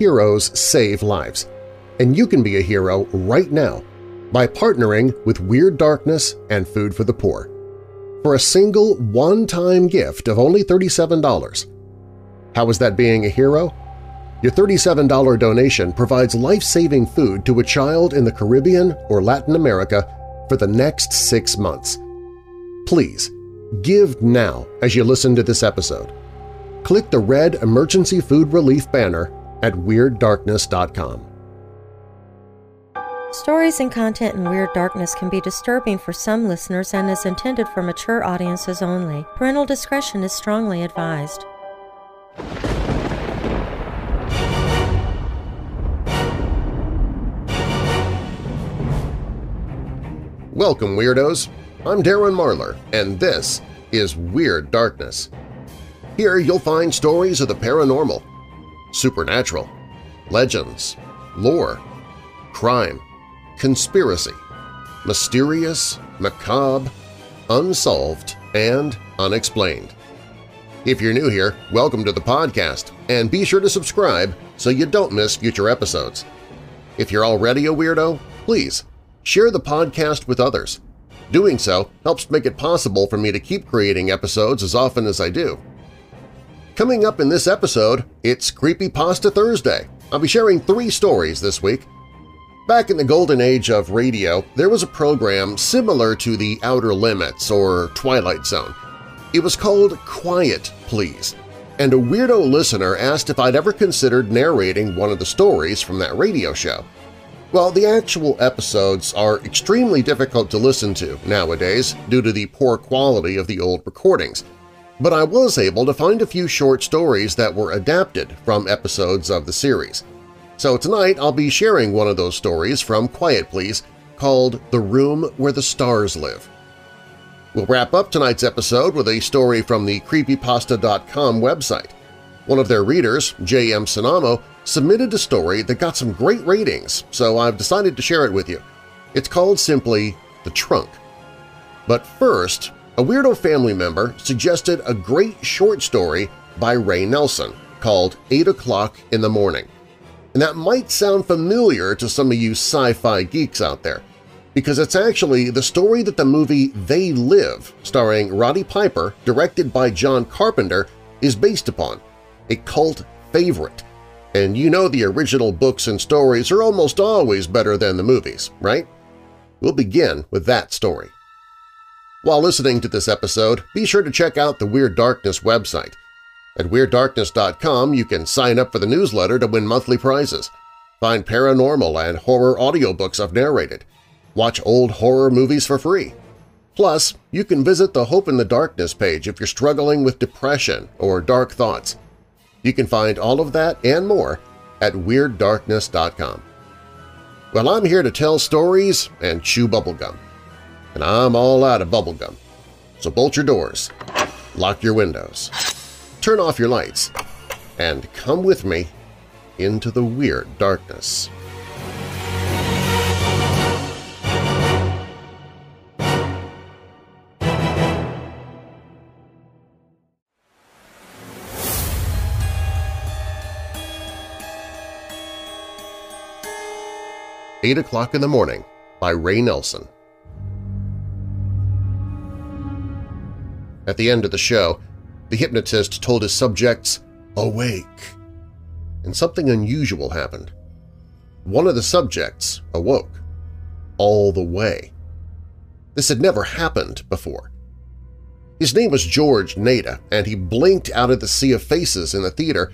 heroes save lives, and you can be a hero right now by partnering with Weird Darkness and Food for the Poor for a single one-time gift of only $37. How is that being a hero? Your $37 donation provides life-saving food to a child in the Caribbean or Latin America for the next six months. Please, give now as you listen to this episode. Click the red Emergency Food Relief banner at WeirdDarkness.com. Stories and content in Weird Darkness can be disturbing for some listeners and is intended for mature audiences only. Parental discretion is strongly advised. Welcome, Weirdos! I'm Darren Marlar, and this is Weird Darkness. Here you'll find stories of the paranormal, supernatural, legends, lore, crime, conspiracy, mysterious, macabre, unsolved, and unexplained. If you're new here, welcome to the podcast, and be sure to subscribe so you don't miss future episodes. If you're already a weirdo, please share the podcast with others. Doing so helps make it possible for me to keep creating episodes as often as I do. Coming up in this episode, it's Creepy Pasta Thursday. I'll be sharing three stories this week Back in the golden age of radio, there was a program similar to the Outer Limits or Twilight Zone. It was called Quiet Please, and a weirdo listener asked if I'd ever considered narrating one of the stories from that radio show. Well, the actual episodes are extremely difficult to listen to nowadays due to the poor quality of the old recordings, but I was able to find a few short stories that were adapted from episodes of the series. So tonight I'll be sharing one of those stories from Quiet Please called The Room Where the Stars Live. We'll wrap up tonight's episode with a story from the Creepypasta.com website. One of their readers, J.M. Cenammo, submitted a story that got some great ratings, so I've decided to share it with you. It's called simply The Trunk. But first, a Weirdo family member suggested a great short story by Ray Nelson called 8 O'Clock in the Morning and that might sound familiar to some of you sci-fi geeks out there, because it's actually the story that the movie They Live, starring Roddy Piper, directed by John Carpenter, is based upon, a cult favorite. And you know the original books and stories are almost always better than the movies, right? We'll begin with that story. While listening to this episode, be sure to check out the Weird Darkness website – at WeirdDarkness.com you can sign up for the newsletter to win monthly prizes, find paranormal and horror audiobooks I've narrated, watch old horror movies for free. Plus, you can visit the Hope in the Darkness page if you're struggling with depression or dark thoughts. You can find all of that and more at WeirdDarkness.com. Well, I'm here to tell stories and chew bubblegum. And I'm all out of bubblegum. So bolt your doors, lock your windows, turn off your lights, and come with me into the weird darkness. Eight O'Clock in the Morning by Ray Nelson At the end of the show, the hypnotist told his subjects, awake, and something unusual happened. One of the subjects awoke, all the way. This had never happened before. His name was George Nada, and he blinked out of the sea of faces in the theater,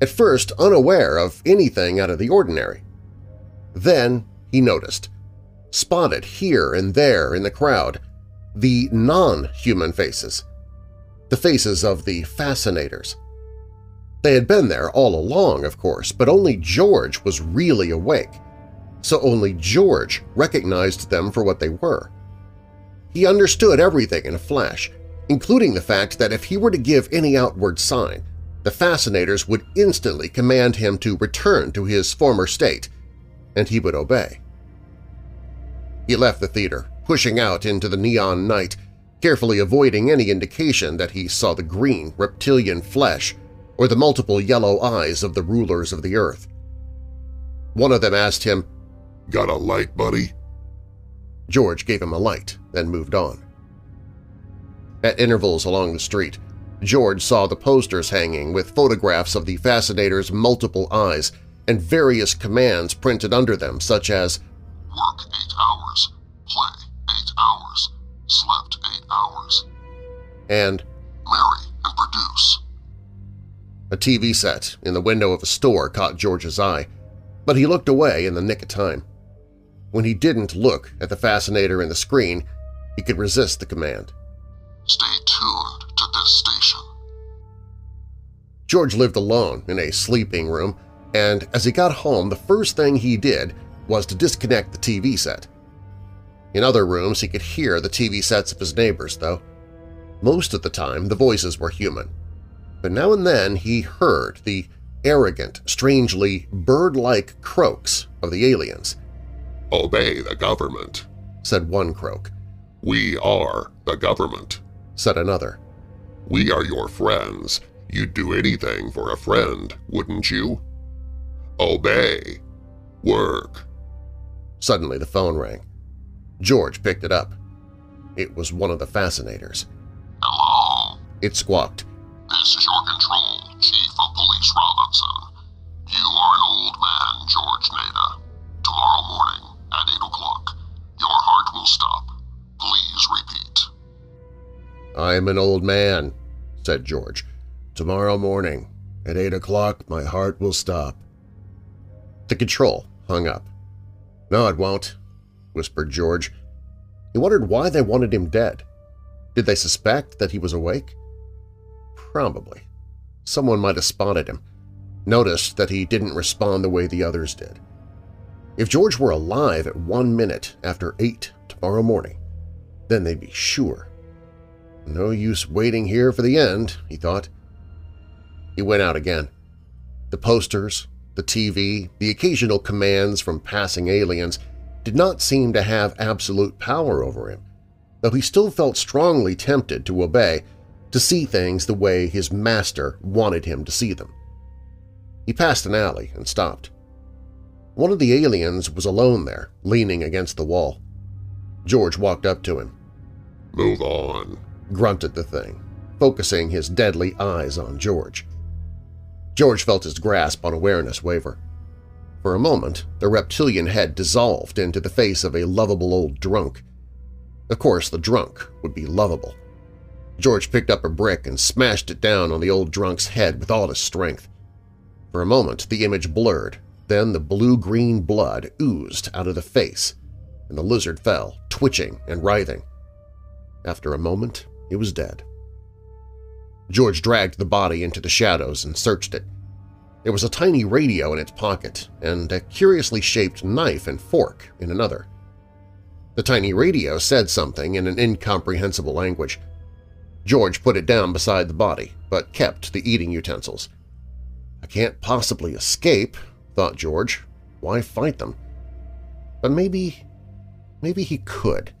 at first unaware of anything out of the ordinary. Then he noticed, spotted here and there in the crowd, the non-human faces – the faces of the fascinators. They had been there all along, of course, but only George was really awake, so only George recognized them for what they were. He understood everything in a flash, including the fact that if he were to give any outward sign, the fascinators would instantly command him to return to his former state, and he would obey. He left the theater, pushing out into the neon night carefully avoiding any indication that he saw the green, reptilian flesh or the multiple yellow eyes of the rulers of the earth. One of them asked him, Got a light, buddy? George gave him a light, then moved on. At intervals along the street, George saw the posters hanging with photographs of the Fascinator's multiple eyes and various commands printed under them such as Work eight hours, play eight hours, slept hours, and marry and produce. A TV set in the window of a store caught George's eye, but he looked away in the nick of time. When he didn't look at the fascinator in the screen, he could resist the command. Stay tuned to this station. George lived alone in a sleeping room, and as he got home the first thing he did was to disconnect the TV set. In other rooms he could hear the TV sets of his neighbors, though. Most of the time the voices were human, but now and then he heard the arrogant, strangely bird-like croaks of the aliens. Obey the government, said one croak. We are the government, said another. We are your friends. You'd do anything for a friend, wouldn't you? Obey. Work. Suddenly the phone rang. George picked it up. It was one of the fascinators. Hello? It squawked. This is your control, Chief of Police Robinson. You are an old man, George Nada. Tomorrow morning, at 8 o'clock, your heart will stop. Please repeat. I am an old man, said George. Tomorrow morning, at 8 o'clock, my heart will stop. The control hung up. No, it won't, whispered George. He wondered why they wanted him dead. Did they suspect that he was awake? Probably. Someone might have spotted him, noticed that he didn't respond the way the others did. If George were alive at one minute after eight tomorrow morning, then they'd be sure. No use waiting here for the end, he thought. He went out again. The posters, the TV, the occasional commands from passing aliens did not seem to have absolute power over him, though he still felt strongly tempted to obey, to see things the way his master wanted him to see them. He passed an alley and stopped. One of the aliens was alone there, leaning against the wall. George walked up to him. Move on, grunted the thing, focusing his deadly eyes on George. George felt his grasp on awareness waver. For a moment, the reptilian head dissolved into the face of a lovable old drunk. Of course, the drunk would be lovable. George picked up a brick and smashed it down on the old drunk's head with all his strength. For a moment, the image blurred, then the blue-green blood oozed out of the face, and the lizard fell, twitching and writhing. After a moment, it was dead. George dragged the body into the shadows and searched it. There was a tiny radio in its pocket and a curiously shaped knife and fork in another. The tiny radio said something in an incomprehensible language. George put it down beside the body, but kept the eating utensils. I can't possibly escape, thought George. Why fight them? But maybe… maybe he could.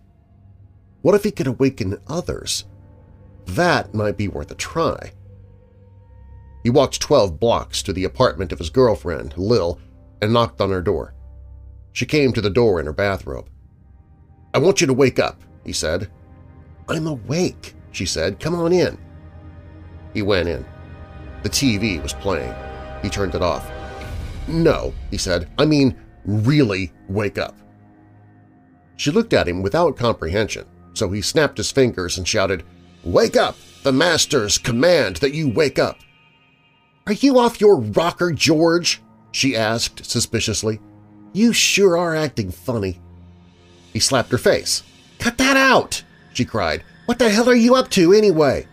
What if he could awaken others? That might be worth a try. He walked 12 blocks to the apartment of his girlfriend, Lil, and knocked on her door. She came to the door in her bathrobe. I want you to wake up, he said. I'm awake, she said. Come on in. He went in. The TV was playing. He turned it off. No, he said. I mean, really wake up. She looked at him without comprehension, so he snapped his fingers and shouted, Wake up! The Masters command that you wake up! Are you off your rocker, George? she asked suspiciously. You sure are acting funny. He slapped her face. Cut that out! she cried. What the hell are you up to anyway?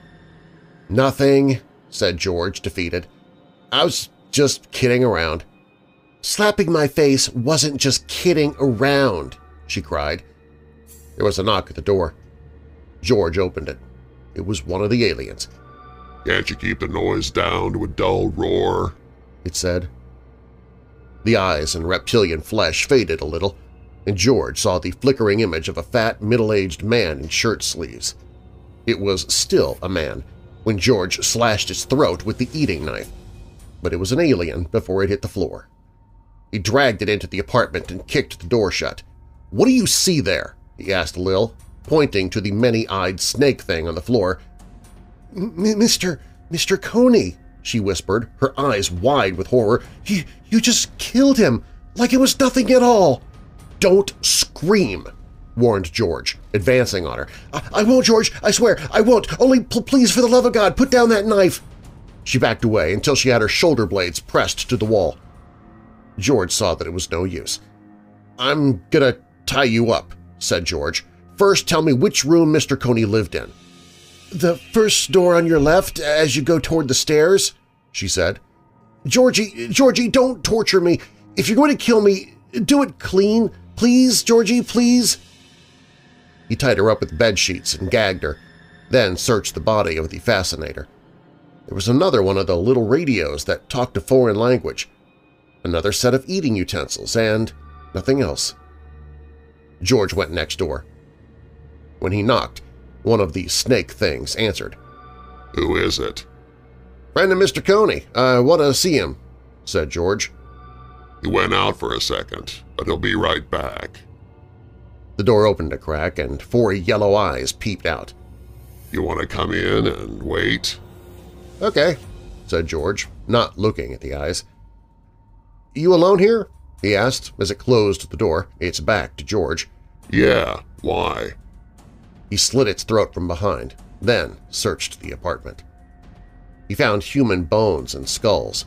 Nothing, said George, defeated. I was just kidding around. Slapping my face wasn't just kidding around, she cried. There was a knock at the door. George opened it. It was one of the aliens. Can't you keep the noise down to a dull roar? It said. The eyes and reptilian flesh faded a little, and George saw the flickering image of a fat, middle-aged man in shirt sleeves. It was still a man when George slashed its throat with the eating knife, but it was an alien before it hit the floor. He dragged it into the apartment and kicked the door shut. "'What do you see there?' he asked Lil, pointing to the many-eyed snake thing on the floor. "'Mr. Mr. Coney,' she whispered, her eyes wide with horror. You, you just killed him, like it was nothing at all! Don't scream! warned George, advancing on her. I, I won't, George, I swear, I won't! Only please, for the love of God, put down that knife! She backed away until she had her shoulder blades pressed to the wall. George saw that it was no use. I'm gonna tie you up, said George. First tell me which room Mr. Coney lived in. The first door on your left as you go toward the stairs, she said. Georgie, Georgie, don't torture me. If you're going to kill me, do it clean. Please, Georgie, please. He tied her up with bed sheets and gagged her, then searched the body of the fascinator. There was another one of the little radios that talked a foreign language, another set of eating utensils, and nothing else. George went next door. When he knocked, one of the snake things answered. Who is it? Friend of Mr. Coney. I want to see him, said George. He went out for a second, but he'll be right back. The door opened a crack and four yellow eyes peeped out. You want to come in and wait? Okay, said George, not looking at the eyes. You alone here? he asked as it closed the door, its back to George. Yeah, why? He slit its throat from behind, then searched the apartment. He found human bones and skulls,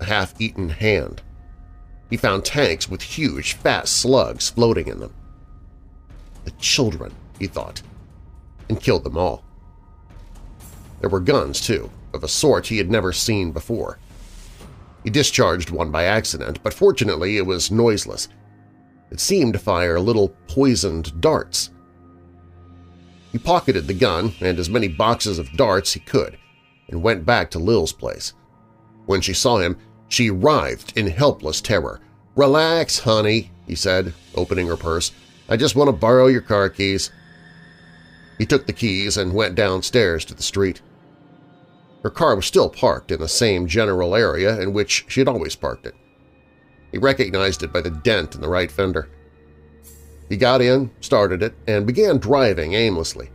a half-eaten hand. He found tanks with huge, fat slugs floating in them. The children, he thought, and killed them all. There were guns, too, of a sort he had never seen before. He discharged one by accident, but fortunately it was noiseless. It seemed to fire little poisoned darts. He pocketed the gun and as many boxes of darts he could and went back to Lil's place. When she saw him, she writhed in helpless terror. "'Relax, honey,' he said, opening her purse. "'I just want to borrow your car keys.' He took the keys and went downstairs to the street. Her car was still parked in the same general area in which she had always parked it. He recognized it by the dent in the right fender. He got in, started it, and began driving aimlessly.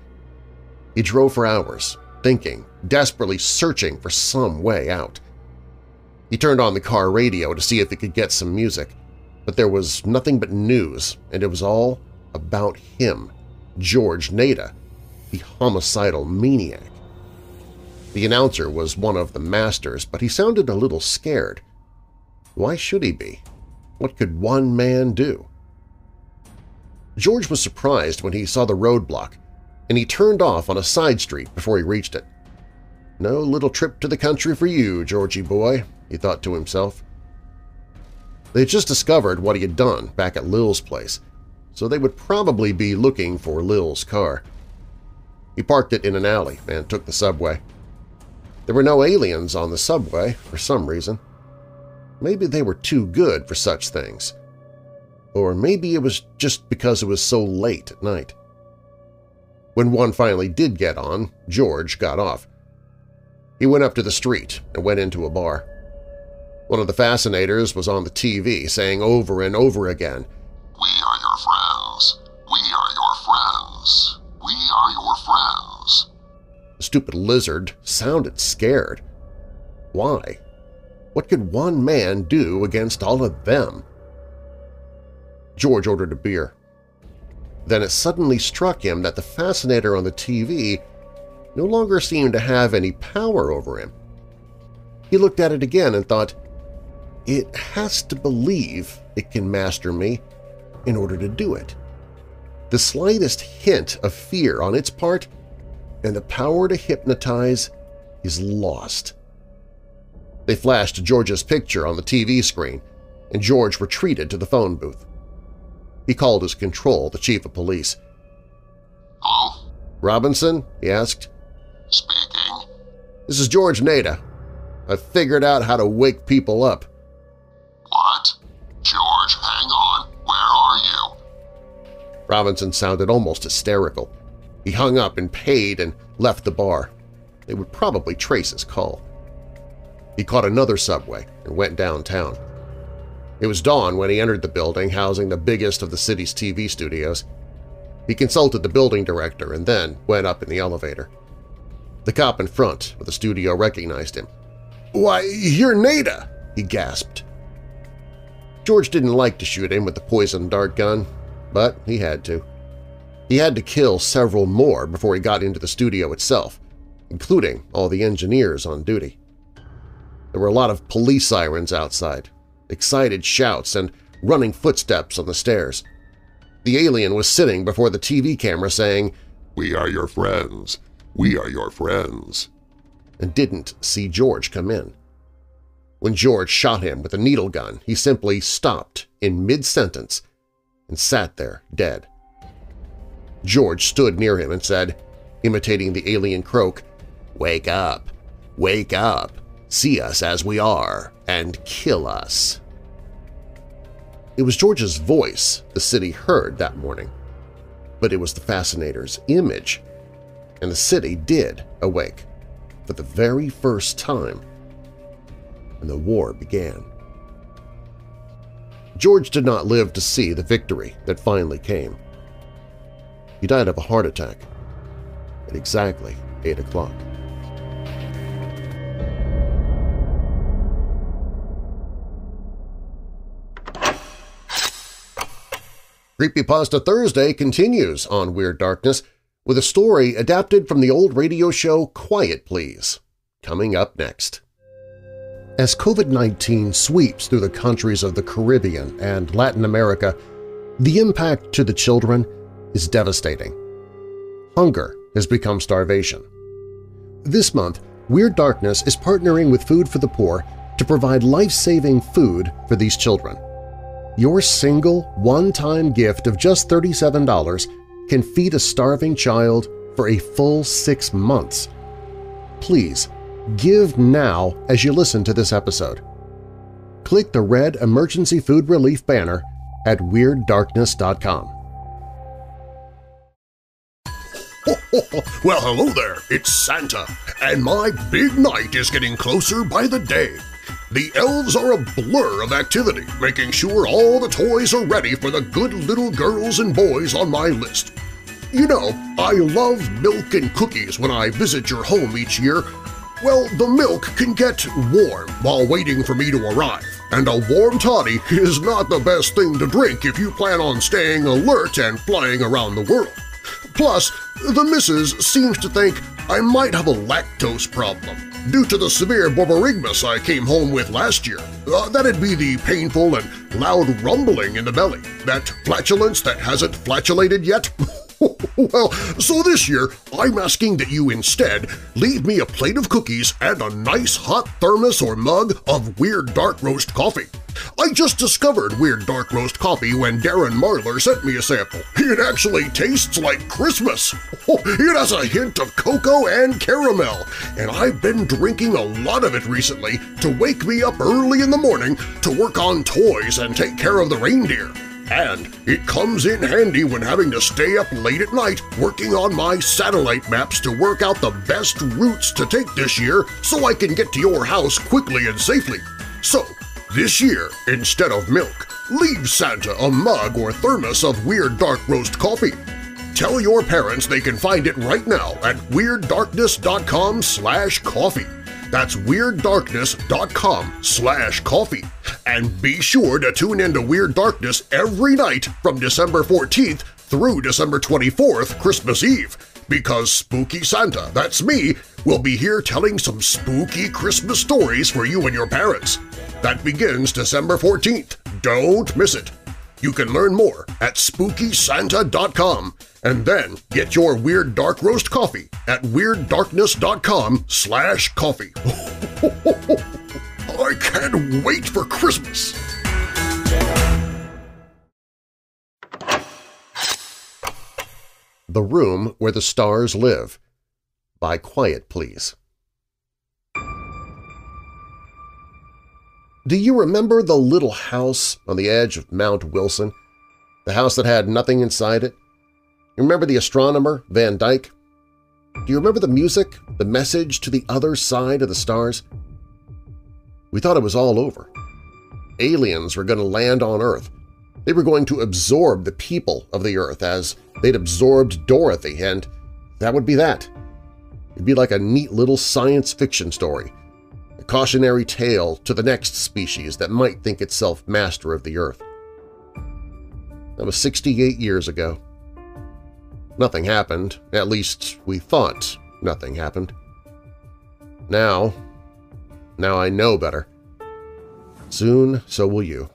He drove for hours, thinking, desperately searching for some way out. He turned on the car radio to see if he could get some music, but there was nothing but news, and it was all about him, George Nada, the homicidal maniac. The announcer was one of the masters, but he sounded a little scared. Why should he be? What could one man do? George was surprised when he saw the roadblock, and he turned off on a side street before he reached it. No little trip to the country for you, Georgie boy, he thought to himself. They had just discovered what he had done back at Lil's place, so they would probably be looking for Lil's car. He parked it in an alley and took the subway. There were no aliens on the subway for some reason. Maybe they were too good for such things. Or maybe it was just because it was so late at night. When one finally did get on, George got off. He went up to the street and went into a bar. One of the fascinators was on the TV saying over and over again, We are your friends. We are your friends. We are your friends. The stupid lizard sounded scared. Why? What could one man do against all of them? George ordered a beer. Then it suddenly struck him that the fascinator on the TV no longer seemed to have any power over him. He looked at it again and thought, it has to believe it can master me in order to do it. The slightest hint of fear on its part and the power to hypnotize is lost. They flashed George's picture on the TV screen, and George retreated to the phone booth. He called his control, the chief of police. Hello? Robinson? he asked. Speaking. This is George Nada. I've figured out how to wake people up. What? George, hang on. Where are you? Robinson sounded almost hysterical. He hung up and paid and left the bar. They would probably trace his call. He caught another subway and went downtown. It was dawn when he entered the building housing the biggest of the city's TV studios. He consulted the building director and then went up in the elevator. The cop in front of the studio recognized him. "'Why, you're Nada!' he gasped. George didn't like to shoot him with the poison dart gun, but he had to. He had to kill several more before he got into the studio itself, including all the engineers on duty. There were a lot of police sirens outside, excited shouts, and running footsteps on the stairs. The alien was sitting before the TV camera saying, We are your friends. We are your friends. and didn't see George come in. When George shot him with a needle gun, he simply stopped in mid-sentence and sat there dead. George stood near him and said, imitating the alien croak, Wake up! Wake up! See us as we are, and kill us! It was George's voice the city heard that morning, but it was the Fascinator's image, and the city did awake for the very first time, and the war began. George did not live to see the victory that finally came. He died of a heart attack at exactly 8 o'clock. Creepypasta Thursday continues on Weird Darkness with a story adapted from the old radio show Quiet Please, coming up next. As COVID-19 sweeps through the countries of the Caribbean and Latin America, the impact to the children is devastating. Hunger has become starvation. This month, Weird Darkness is partnering with Food for the Poor to provide life-saving food for these children. Your single, one-time gift of just $37 can feed a starving child for a full six months. Please, give now as you listen to this episode. Click the red Emergency Food Relief banner at WeirdDarkness.com. well, hello there, it's Santa, and my big night is getting closer by the day. The elves are a blur of activity, making sure all the toys are ready for the good little girls and boys on my list. You know, I love milk and cookies when I visit your home each year. Well, the milk can get warm while waiting for me to arrive, and a warm toddy is not the best thing to drink if you plan on staying alert and flying around the world. Plus, the missus seems to think I might have a lactose problem due to the severe borborygmus I came home with last year. Uh, that'd be the painful and loud rumbling in the belly, that flatulence that hasn't flatulated yet. well, so this year I'm asking that you instead leave me a plate of cookies and a nice hot thermos or mug of Weird Dark Roast coffee. I just discovered Weird Dark Roast coffee when Darren Marlar sent me a sample. It actually tastes like Christmas. It has a hint of cocoa and caramel, and I've been drinking a lot of it recently to wake me up early in the morning to work on toys and take care of the reindeer. And it comes in handy when having to stay up late at night working on my satellite maps to work out the best routes to take this year so I can get to your house quickly and safely. So, this year, instead of milk, leave Santa a mug or thermos of Weird Dark Roast coffee. Tell your parents they can find it right now at WeirdDarkness.com slash coffee. That's WeirdDarkness.com slash coffee. And be sure to tune into Weird Darkness every night from December 14th through December 24th, Christmas Eve, because Spooky Santa, that's me, will be here telling some spooky Christmas stories for you and your parents. That begins December 14th. Don't miss it. You can learn more at SpookySanta.com and then get your Weird Dark Roast coffee at WeirdDarkness.com slash coffee. I can't wait for Christmas! The Room Where the Stars Live by Quiet Please. Do you remember the little house on the edge of Mount Wilson? The house that had nothing inside it? You remember the astronomer, Van Dyke? Do you remember the music, the message to the other side of the stars? We thought it was all over. aliens were going to land on Earth. They were going to absorb the people of the Earth as they'd absorbed Dorothy, and that would be that. It'd be like a neat little science fiction story, cautionary tale to the next species that might think itself master of the Earth. That was 68 years ago. Nothing happened, at least we thought nothing happened. Now, now I know better. Soon, so will you.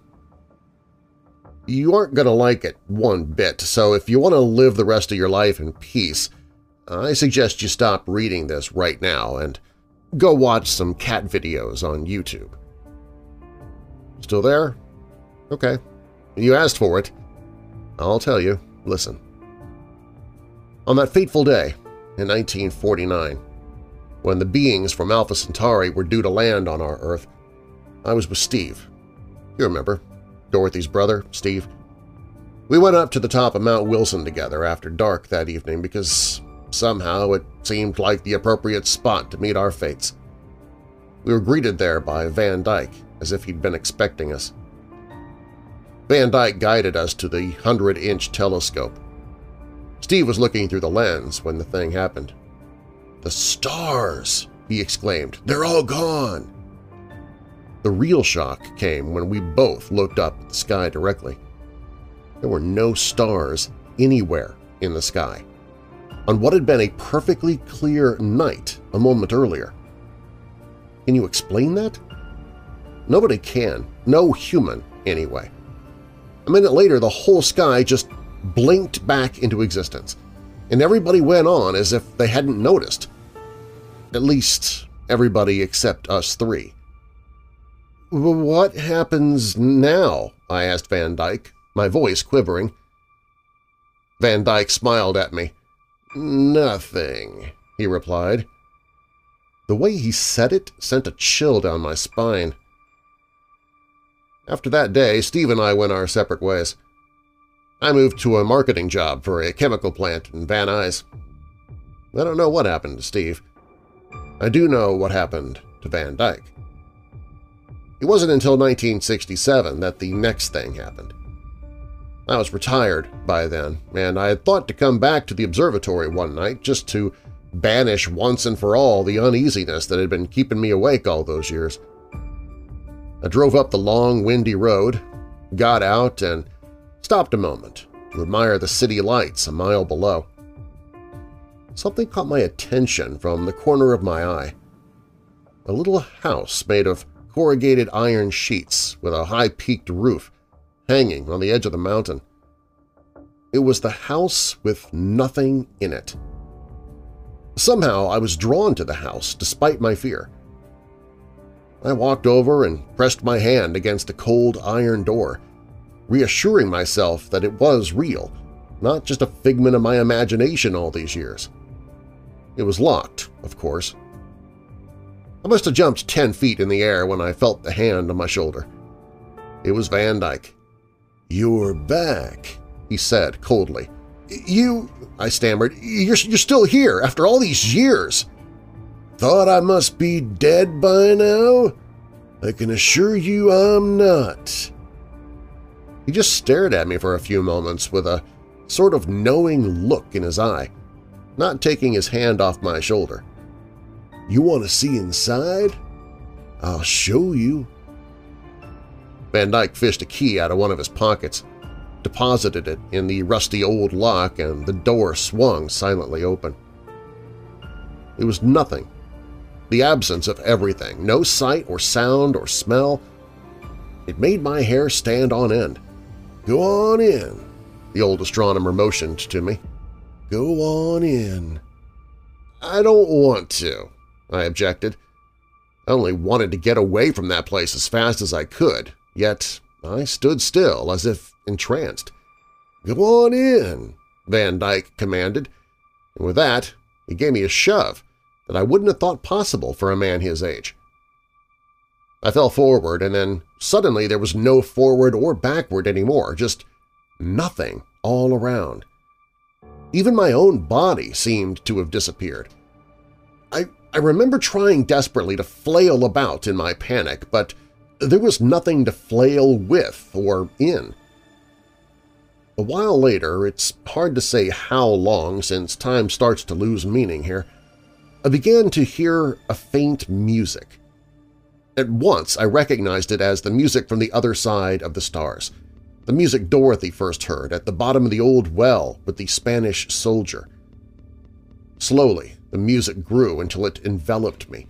You aren't going to like it one bit, so if you want to live the rest of your life in peace, I suggest you stop reading this right now and go watch some cat videos on YouTube. Still there? Okay. You asked for it. I'll tell you. Listen. On that fateful day in 1949, when the beings from Alpha Centauri were due to land on our Earth, I was with Steve. You remember, Dorothy's brother, Steve. We went up to the top of Mount Wilson together after dark that evening because somehow it seemed like the appropriate spot to meet our fates. We were greeted there by Van Dyke, as if he'd been expecting us. Van Dyke guided us to the 100-inch telescope. Steve was looking through the lens when the thing happened. "'The stars!' he exclaimed. "'They're all gone!' The real shock came when we both looked up at the sky directly. There were no stars anywhere in the sky on what had been a perfectly clear night a moment earlier. Can you explain that? Nobody can. No human, anyway. A minute later, the whole sky just blinked back into existence, and everybody went on as if they hadn't noticed. At least everybody except us three. "'What happens now?' I asked Van Dyke, my voice quivering. Van Dyke smiled at me. "'Nothing,' he replied. The way he said it sent a chill down my spine. After that day, Steve and I went our separate ways. I moved to a marketing job for a chemical plant in Van Nuys. I don't know what happened to Steve. I do know what happened to Van Dyke. It wasn't until 1967 that the next thing happened. I was retired by then, and I had thought to come back to the observatory one night just to banish once and for all the uneasiness that had been keeping me awake all those years. I drove up the long, windy road, got out, and stopped a moment to admire the city lights a mile below. Something caught my attention from the corner of my eye. A little house made of corrugated iron sheets with a high-peaked roof hanging on the edge of the mountain. It was the house with nothing in it. Somehow I was drawn to the house despite my fear. I walked over and pressed my hand against a cold iron door, reassuring myself that it was real, not just a figment of my imagination all these years. It was locked, of course. I must have jumped ten feet in the air when I felt the hand on my shoulder. It was Van Dyke. "'You're back,' he said coldly. "'You—' I stammered. You're, you're still here after all these years!' Thought I must be dead by now? I can assure you I'm not. He just stared at me for a few moments with a sort of knowing look in his eye, not taking his hand off my shoulder. You want to see inside? I'll show you. Van Dyke fished a key out of one of his pockets, deposited it in the rusty old lock, and the door swung silently open. It was nothing. The absence of everything, no sight or sound or smell. It made my hair stand on end. Go on in, the old astronomer motioned to me. Go on in. I don't want to, I objected. I only wanted to get away from that place as fast as I could, yet I stood still as if entranced. "'Go on in,' Van Dyke commanded, and with that he gave me a shove that I wouldn't have thought possible for a man his age. I fell forward, and then suddenly there was no forward or backward anymore, just nothing all around. Even my own body seemed to have disappeared. I I remember trying desperately to flail about in my panic, but There was nothing to flail with or in. A while later, it's hard to say how long since time starts to lose meaning here, I began to hear a faint music. At once I recognized it as the music from the other side of the stars, the music Dorothy first heard at the bottom of the old well with the Spanish soldier. Slowly, the music grew until it enveloped me.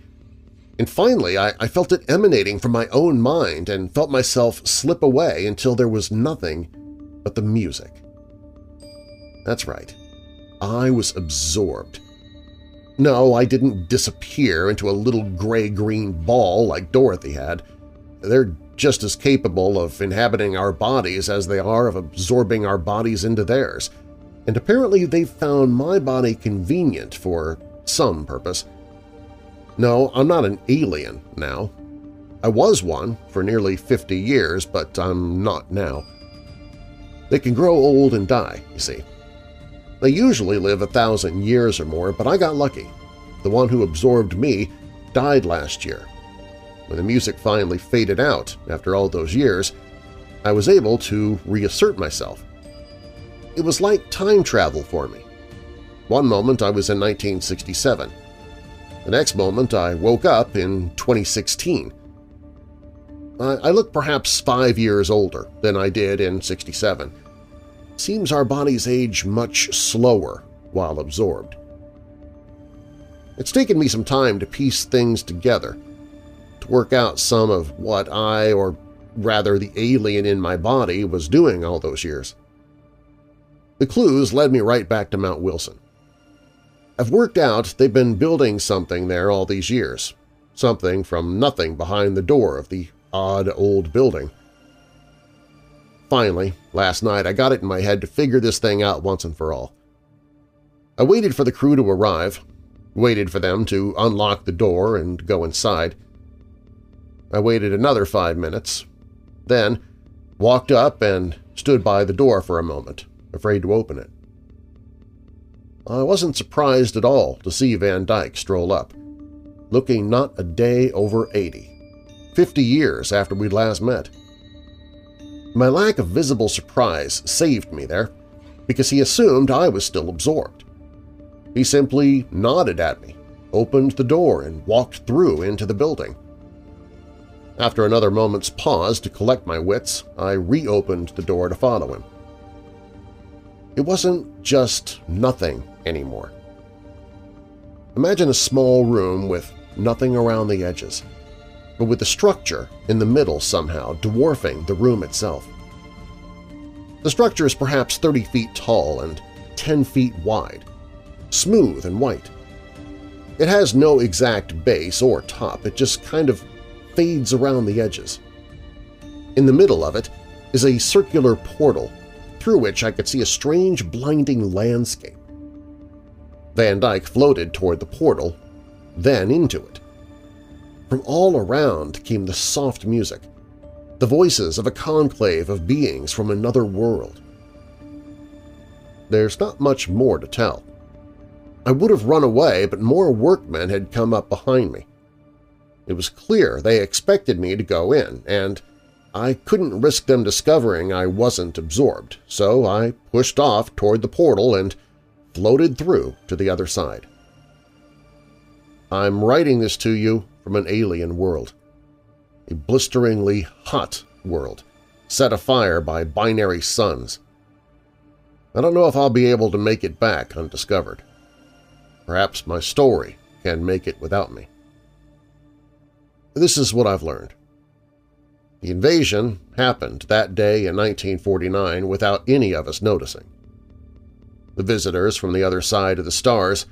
And finally, I, I, felt it emanating from my own mind and felt myself slip away until there was nothing but the music. That's right. I was absorbed. No, I didn't disappear into a little gray-green ball like Dorothy had. They're just as capable of inhabiting our bodies as they are of absorbing our bodies into theirs, and apparently they've found my body convenient for some purpose. No, I'm not an alien now. I was one for nearly 50 years, but I'm not now. They can grow old and die, you see. They usually live a thousand years or more, but I got lucky. The one who absorbed me died last year. When the music finally faded out after all those years, I was able to reassert myself. It was like time travel for me. One moment I was in 1967. The next moment I woke up in 2016. I look perhaps five years older than I did in 67. Seems our bodies age much slower while absorbed. It's taken me some time to piece things together, to work out some of what I, or rather the alien in my body, was doing all those years. The clues led me right back to Mount Wilson. I've worked out they've been building something there all these years, something from nothing behind the door of the odd old building. Finally, last night I got it in my head to figure this thing out once and for all. I waited for the crew to arrive, waited for them to unlock the door and go inside. I waited another five minutes, then walked up and stood by the door for a moment, afraid to open it. I wasn't surprised at all to see Van Dyke stroll up, looking not a day over 80, 50 years after we'd last met. My lack of visible surprise saved me there, because he assumed I was still absorbed. He simply nodded at me, opened the door, and walked through into the building. After another moment's pause to collect my wits, I reopened the door to follow him. It wasn't just nothing anymore. Imagine a small room with nothing around the edges, but with the structure in the middle somehow dwarfing the room itself. The structure is perhaps 30 feet tall and 10 feet wide, smooth and white. It has no exact base or top, it just kind of fades around the edges. In the middle of it is a circular portal through which I could see a strange, blinding landscape. Van Dyke floated toward the portal, then into it. From all around came the soft music, the voices of a conclave of beings from another world. There's not much more to tell. I would have run away, but more workmen had come up behind me. It was clear they expected me to go in, and I couldn't risk them discovering I wasn't absorbed, so I pushed off toward the portal and floated through to the other side. I'm writing this to you from an alien world, a blisteringly hot world set afire by binary suns. I don't know if I'll be able to make it back undiscovered. Perhaps my story can make it without me. This is what I've learned. The invasion happened that day in 1949 without any of us noticing. The visitors from the other side of the stars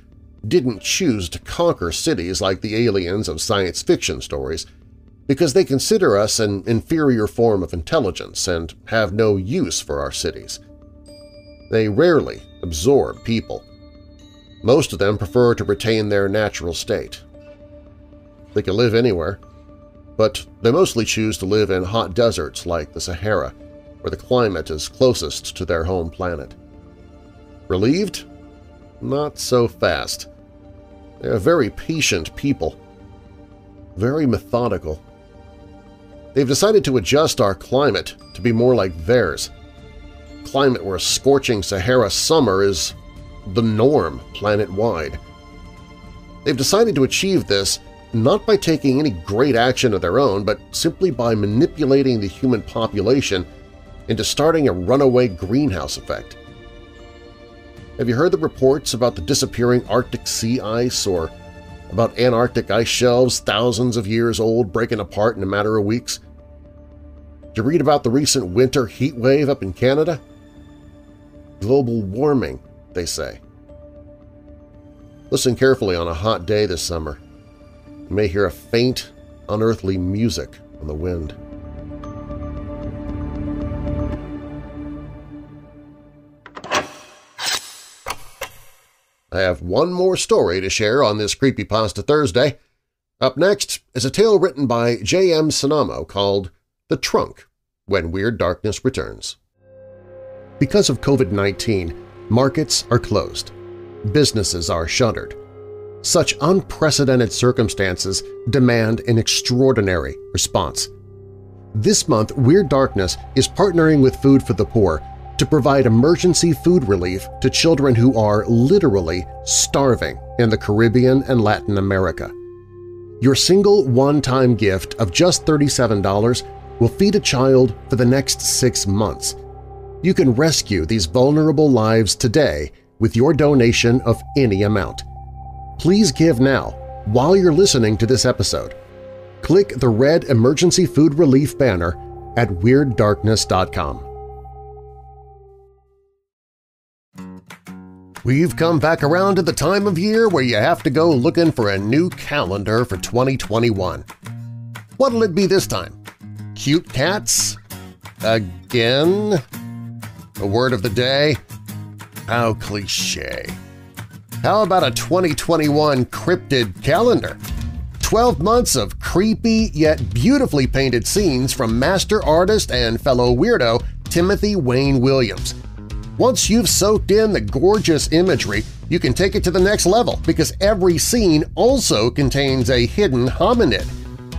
didn't choose to conquer cities like the aliens of science fiction stories because they consider us an inferior form of intelligence and have no use for our cities. They rarely absorb people. Most of them prefer to retain their natural state. They can live anywhere, but they mostly choose to live in hot deserts like the Sahara, where the climate is closest to their home planet. Relieved? Not so fast. They are very patient people, very methodical. They've decided to adjust our climate to be more like theirs. Climate where a scorching Sahara summer is the norm planet-wide. They've decided to achieve this not by taking any great action of their own, but simply by manipulating the human population into starting a runaway greenhouse effect. Have you heard the reports about the disappearing Arctic sea ice or about Antarctic ice shelves thousands of years old breaking apart in a matter of weeks? Did you read about the recent winter heat wave up in Canada? Global warming, they say. Listen carefully on a hot day this summer. You may hear a faint, unearthly music on the wind. I have one more story to share on this Creepypasta Thursday. Up next is a tale written by J.M. Cenammo called The Trunk – When Weird Darkness Returns. Because of COVID-19, markets are closed. Businesses are shuttered. Such unprecedented circumstances demand an extraordinary response. This month, Weird Darkness is partnering with Food for the Poor to provide emergency food relief to children who are literally starving in the Caribbean and Latin America. Your single one-time gift of just $37 will feed a child for the next six months. You can rescue these vulnerable lives today with your donation of any amount. Please give now while you're listening to this episode. Click the red Emergency Food Relief banner at WeirdDarkness.com. We've come back around to the time of year where you have to go looking for a new calendar for 2021. What'll it be this time? Cute cats? Again? A word of the day? How cliche. How about a 2021 cryptid calendar? 12 months of creepy yet beautifully painted scenes from master artist and fellow weirdo Timothy Wayne Williams. Once you've soaked in the gorgeous imagery, you can take it to the next level because every scene also contains a hidden hominid.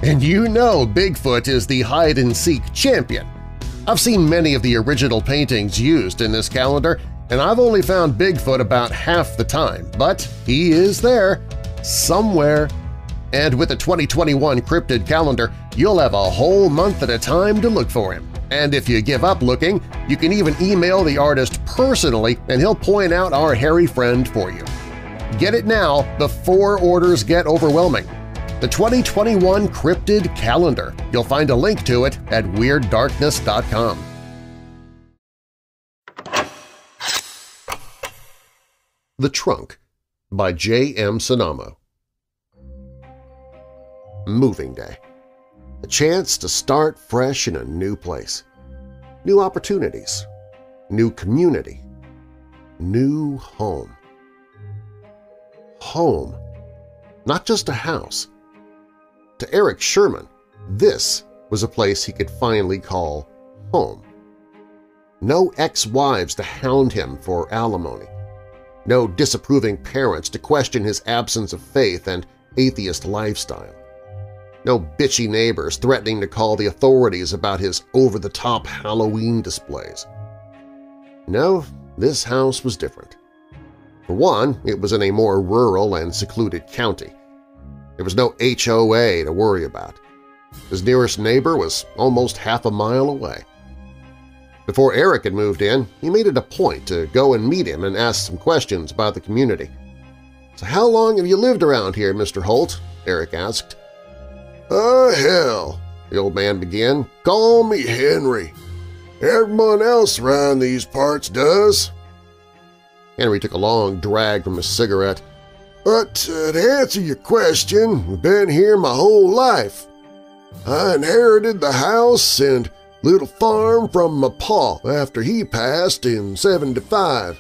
And you know Bigfoot is the hide-and-seek champion. I've seen many of the original paintings used in this calendar, and I've only found Bigfoot about half the time, but he is there, somewhere. And with the 2021 cryptid calendar, you'll have a whole month at a time to look for him. And if you give up looking, you can even email the artist personally and he'll point out our hairy friend for you. Get it now before orders get overwhelming. The 2021 Cryptid Calendar. You'll find a link to it at WeirdDarkness.com. The Trunk by J. M. Cenammo Moving Day A chance to start fresh in a new place. New opportunities. New community. New home. Home. Not just a house. To Eric Sherman, this was a place he could finally call home. No ex-wives to hound him for alimony no disapproving parents to question his absence of faith and atheist lifestyle. No bitchy neighbors threatening to call the authorities about his over-the-top Halloween displays. No, this house was different. For one, it was in a more rural and secluded county. There was no HOA to worry about. His nearest neighbor was almost half a mile away. Before Eric had moved in, he made it a point to go and meet him and ask some questions about the community. So how long have you lived around here, Mr. Holt? Eric asked. Oh, hell, the old man began. Call me Henry. Everyone else around these parts does. Henry took a long drag from his cigarette. But uh, to answer your question, I've been here my whole life. I inherited the house and little farm from my pa after he passed in 75.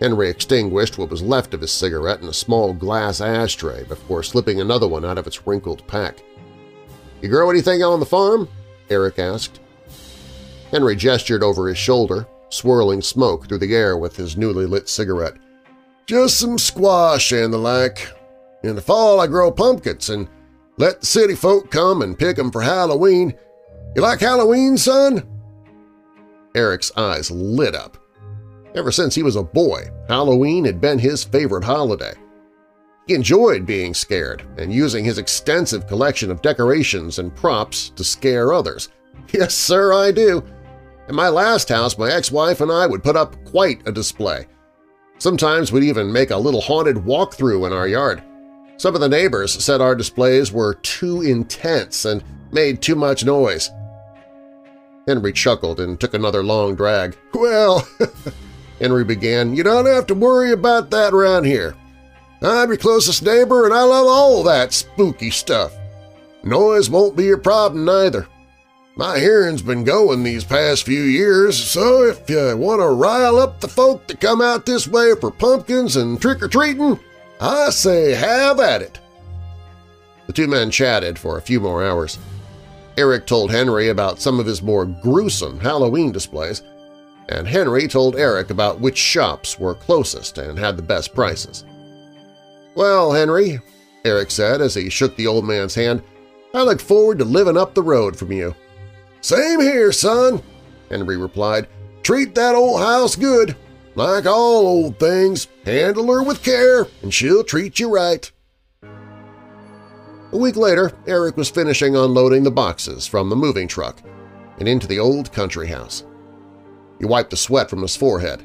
Henry extinguished what was left of his cigarette in a small glass ashtray before slipping another one out of its wrinkled pack. "'You grow anything on the farm?' Eric asked. Henry gestured over his shoulder, swirling smoke through the air with his newly lit cigarette. "'Just some squash and the like. In the fall I grow pumpkins, and Let the city folk come and pick 'em for Halloween. You like Halloween, son? Eric's eyes lit up. Ever since he was a boy, Halloween had been his favorite holiday. He enjoyed being scared and using his extensive collection of decorations and props to scare others. Yes, sir, I do. In my last house, my ex-wife and I would put up quite a display. Sometimes we'd even make a little haunted walkthrough in our yard. Some of the neighbors said our displays were too intense and made too much noise. Henry chuckled and took another long drag. Well, Henry began, you don't have to worry about that around here. I'm your closest neighbor and I love all that spooky stuff. Noise won't be your problem neither. My hearing's been going these past few years, so if you want to rile up the folk that come out this way for pumpkins and trick-or-treating, I say have at it. The two men chatted for a few more hours. Eric told Henry about some of his more gruesome Halloween displays, and Henry told Eric about which shops were closest and had the best prices. "'Well, Henry,' Eric said as he shook the old man's hand, "'I look forward to living up the road from you.' "'Same here, son,' Henry replied. "'Treat that old house good. Like all old things, handle her with care and she'll treat you right.' A week later, Eric was finishing unloading the boxes from the moving truck and into the old country house. He wiped the sweat from his forehead,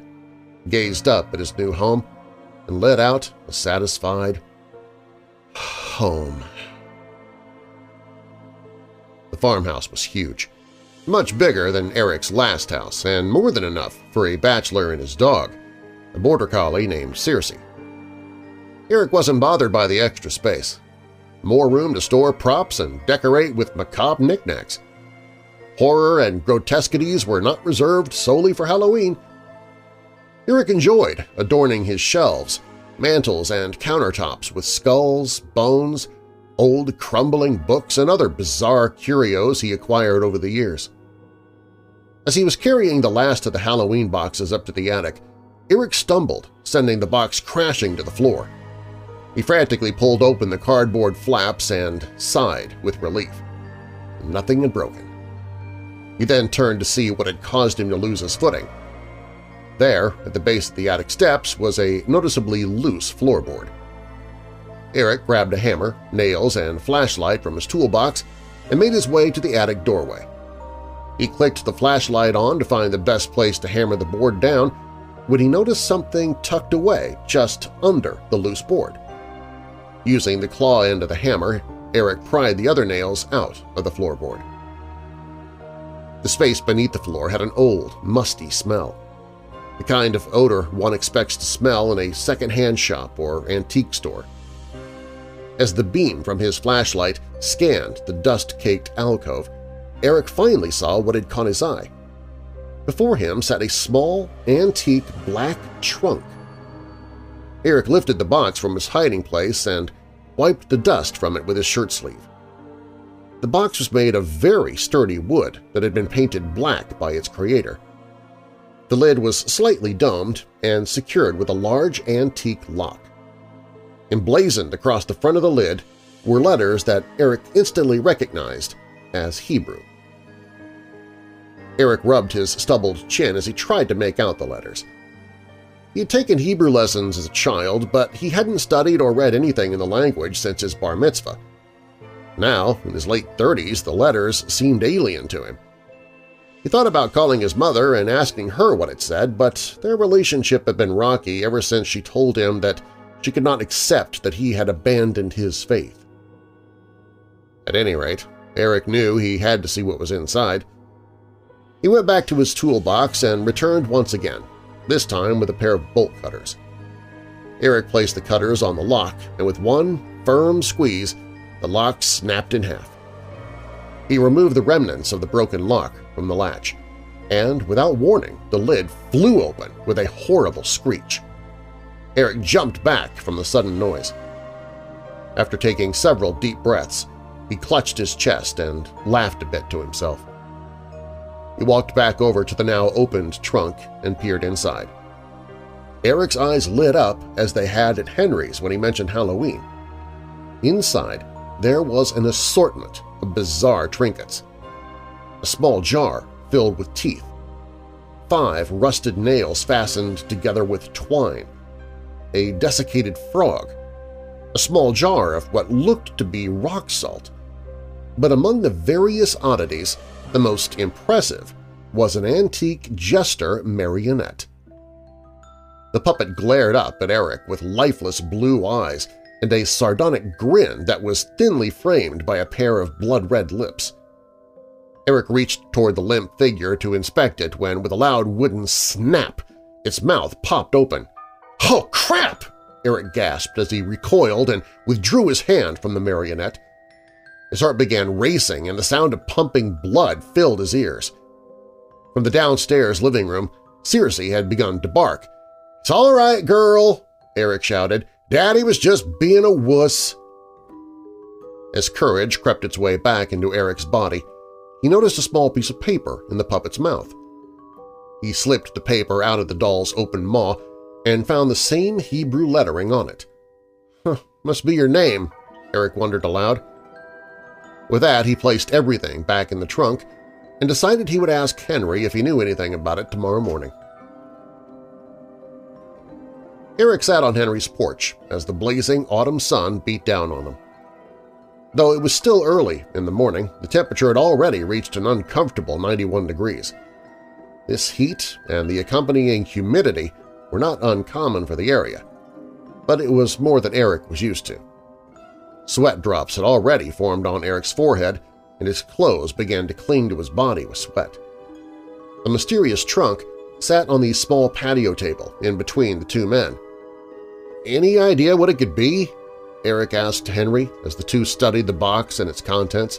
gazed up at his new home, and let out a satisfied home. The farmhouse was huge, much bigger than Eric's last house and more than enough for a bachelor and his dog, a border collie named Circe. Eric wasn't bothered by the extra space more room to store props and decorate with macabre knickknacks. Horror and grotesquities were not reserved solely for Halloween. Eric enjoyed adorning his shelves, mantels, and countertops with skulls, bones, old crumbling books, and other bizarre curios he acquired over the years. As he was carrying the last of the Halloween boxes up to the attic, Eric stumbled, sending the box crashing to the floor. He frantically pulled open the cardboard flaps and sighed with relief. Nothing had broken. He then turned to see what had caused him to lose his footing. There, at the base of the attic steps, was a noticeably loose floorboard. Eric grabbed a hammer, nails, and flashlight from his toolbox and made his way to the attic doorway. He clicked the flashlight on to find the best place to hammer the board down when he noticed something tucked away just under the loose board. Using the claw end of the hammer, Eric pried the other nails out of the floorboard. The space beneath the floor had an old, musty smell, the kind of odor one expects to smell in a second-hand shop or antique store. As the beam from his flashlight scanned the dust-caked alcove, Eric finally saw what had caught his eye. Before him sat a small, antique black trunk Eric lifted the box from his hiding place and wiped the dust from it with his shirt sleeve. The box was made of very sturdy wood that had been painted black by its creator. The lid was slightly domed and secured with a large antique lock. Emblazoned across the front of the lid were letters that Eric instantly recognized as Hebrew. Eric rubbed his stubbled chin as he tried to make out the letters. He had taken Hebrew lessons as a child, but he hadn't studied or read anything in the language since his bar mitzvah. Now, in his late 30s, the letters seemed alien to him. He thought about calling his mother and asking her what it said, but their relationship had been rocky ever since she told him that she could not accept that he had abandoned his faith. At any rate, Eric knew he had to see what was inside. He went back to his toolbox and returned once again, this time with a pair of bolt cutters. Eric placed the cutters on the lock, and with one firm squeeze, the lock snapped in half. He removed the remnants of the broken lock from the latch, and without warning the lid flew open with a horrible screech. Eric jumped back from the sudden noise. After taking several deep breaths, he clutched his chest and laughed a bit to himself. He walked back over to the now opened trunk and peered inside. Eric's eyes lit up as they had at Henry's when he mentioned Halloween. Inside, there was an assortment of bizarre trinkets. A small jar filled with teeth, five rusted nails fastened together with twine, a desiccated frog, a small jar of what looked to be rock salt. But among the various oddities, the most impressive was an antique jester marionette. The puppet glared up at Eric with lifeless blue eyes and a sardonic grin that was thinly framed by a pair of blood-red lips. Eric reached toward the limp figure to inspect it when, with a loud wooden snap, its mouth popped open. "'Oh, crap!' Eric gasped as he recoiled and withdrew his hand from the marionette. His heart began racing and the sound of pumping blood filled his ears. From the downstairs living room, Circe had begun to bark. "'It's all right, girl!' Eric shouted. "'Daddy was just being a wuss!' As courage crept its way back into Eric's body, he noticed a small piece of paper in the puppet's mouth. He slipped the paper out of the doll's open maw and found the same Hebrew lettering on it. Huh, must be your name, Eric wondered aloud. With that, he placed everything back in the trunk and decided he would ask Henry if he knew anything about it tomorrow morning. Eric sat on Henry's porch as the blazing autumn sun beat down on them. Though it was still early in the morning, the temperature had already reached an uncomfortable 91 degrees. This heat and the accompanying humidity were not uncommon for the area, but it was more than Eric was used to. Sweat drops had already formed on Eric's forehead, and his clothes began to cling to his body with sweat. A mysterious trunk sat on the small patio table in between the two men. Any idea what it could be? Eric asked Henry as the two studied the box and its contents.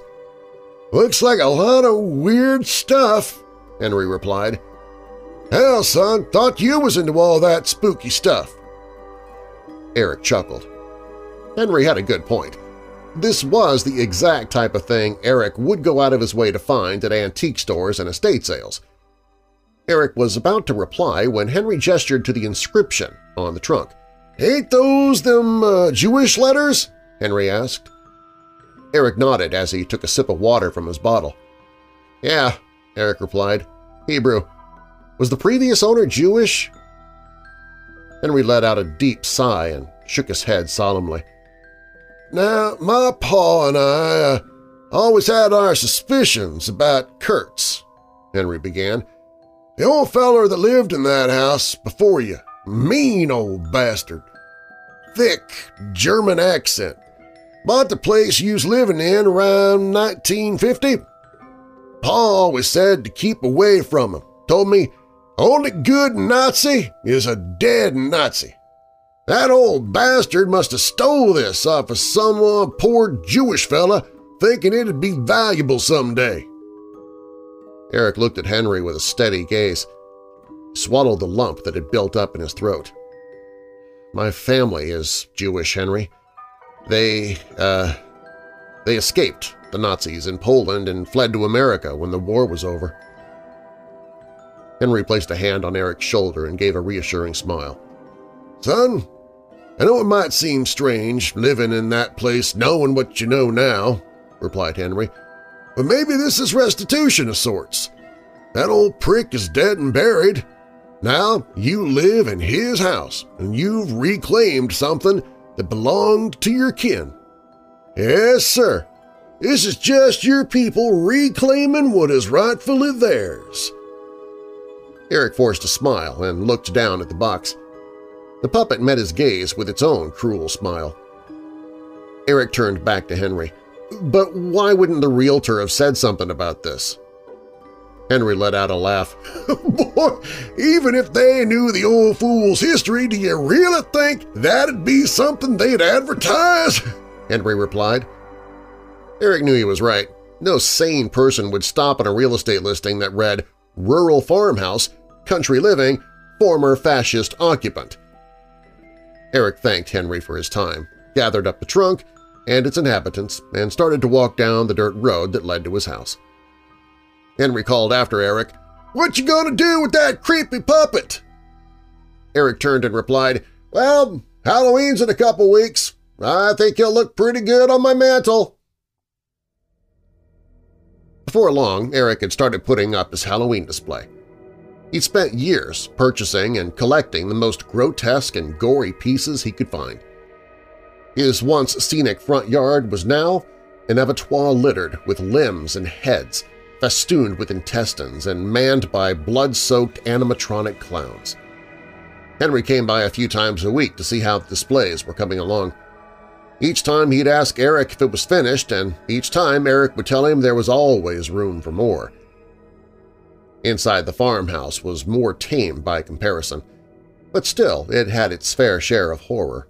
Looks like a lot of weird stuff, Henry replied. Hell, son, thought you was into all that spooky stuff. Eric chuckled. Henry had a good point. This was the exact type of thing Eric would go out of his way to find at antique stores and estate sales. Eric was about to reply when Henry gestured to the inscription on the trunk. "'Ain't those them uh, Jewish letters?' Henry asked. Eric nodded as he took a sip of water from his bottle. "'Yeah,' Eric replied. "'Hebrew. Was the previous owner Jewish?' Henry let out a deep sigh and shook his head solemnly. Now, my pa and I uh, always had our suspicions about Kurtz, Henry began. The old feller that lived in that house before you, mean old bastard. Thick German accent. Bought the place you was living in around 1950. Pa always said to keep away from him. Told me only good Nazi is a dead Nazi. That old bastard must have stole this off of some uh, poor Jewish fella thinking it'd be valuable someday. Eric looked at Henry with a steady gaze. Swallowed the lump that had built up in his throat. My family is Jewish, Henry. They, uh, they escaped the Nazis in Poland and fled to America when the war was over. Henry placed a hand on Eric's shoulder and gave a reassuring smile. Son, I know it might seem strange living in that place knowing what you know now, replied Henry, but maybe this is restitution of sorts. That old prick is dead and buried. Now you live in his house, and you've reclaimed something that belonged to your kin. Yes, sir. This is just your people reclaiming what is rightfully theirs. Eric forced a smile and looked down at the box. The puppet met his gaze with its own cruel smile. Eric turned back to Henry. But why wouldn't the realtor have said something about this? Henry let out a laugh. Boy, even if they knew the old fool's history, do you really think that'd be something they'd advertise? Henry replied. Eric knew he was right. No sane person would stop on a real estate listing that read, Rural Farmhouse, Country Living, Former Fascist Occupant. Eric thanked Henry for his time, gathered up the trunk and its inhabitants, and started to walk down the dirt road that led to his house. Henry called after Eric, "'What you gonna do with that creepy puppet?' Eric turned and replied, "'Well, Halloween's in a couple weeks. I think he'll look pretty good on my mantle. Before long, Eric had started putting up his Halloween display. He'd spent years purchasing and collecting the most grotesque and gory pieces he could find. His once scenic front yard was now an abattoir littered with limbs and heads, festooned with intestines and manned by blood-soaked animatronic clowns. Henry came by a few times a week to see how the displays were coming along. Each time he'd ask Eric if it was finished, and each time Eric would tell him there was always room for more. Inside the farmhouse was more tame by comparison, but still it had its fair share of horror.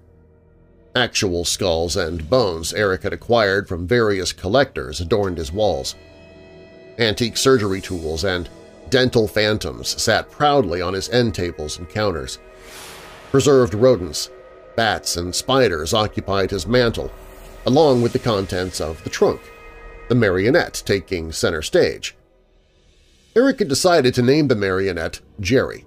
Actual skulls and bones Eric had acquired from various collectors adorned his walls. Antique surgery tools and dental phantoms sat proudly on his end tables and counters. Preserved rodents, bats and spiders occupied his mantle, along with the contents of the trunk, the marionette taking center stage. Eric had decided to name the marionette Jerry.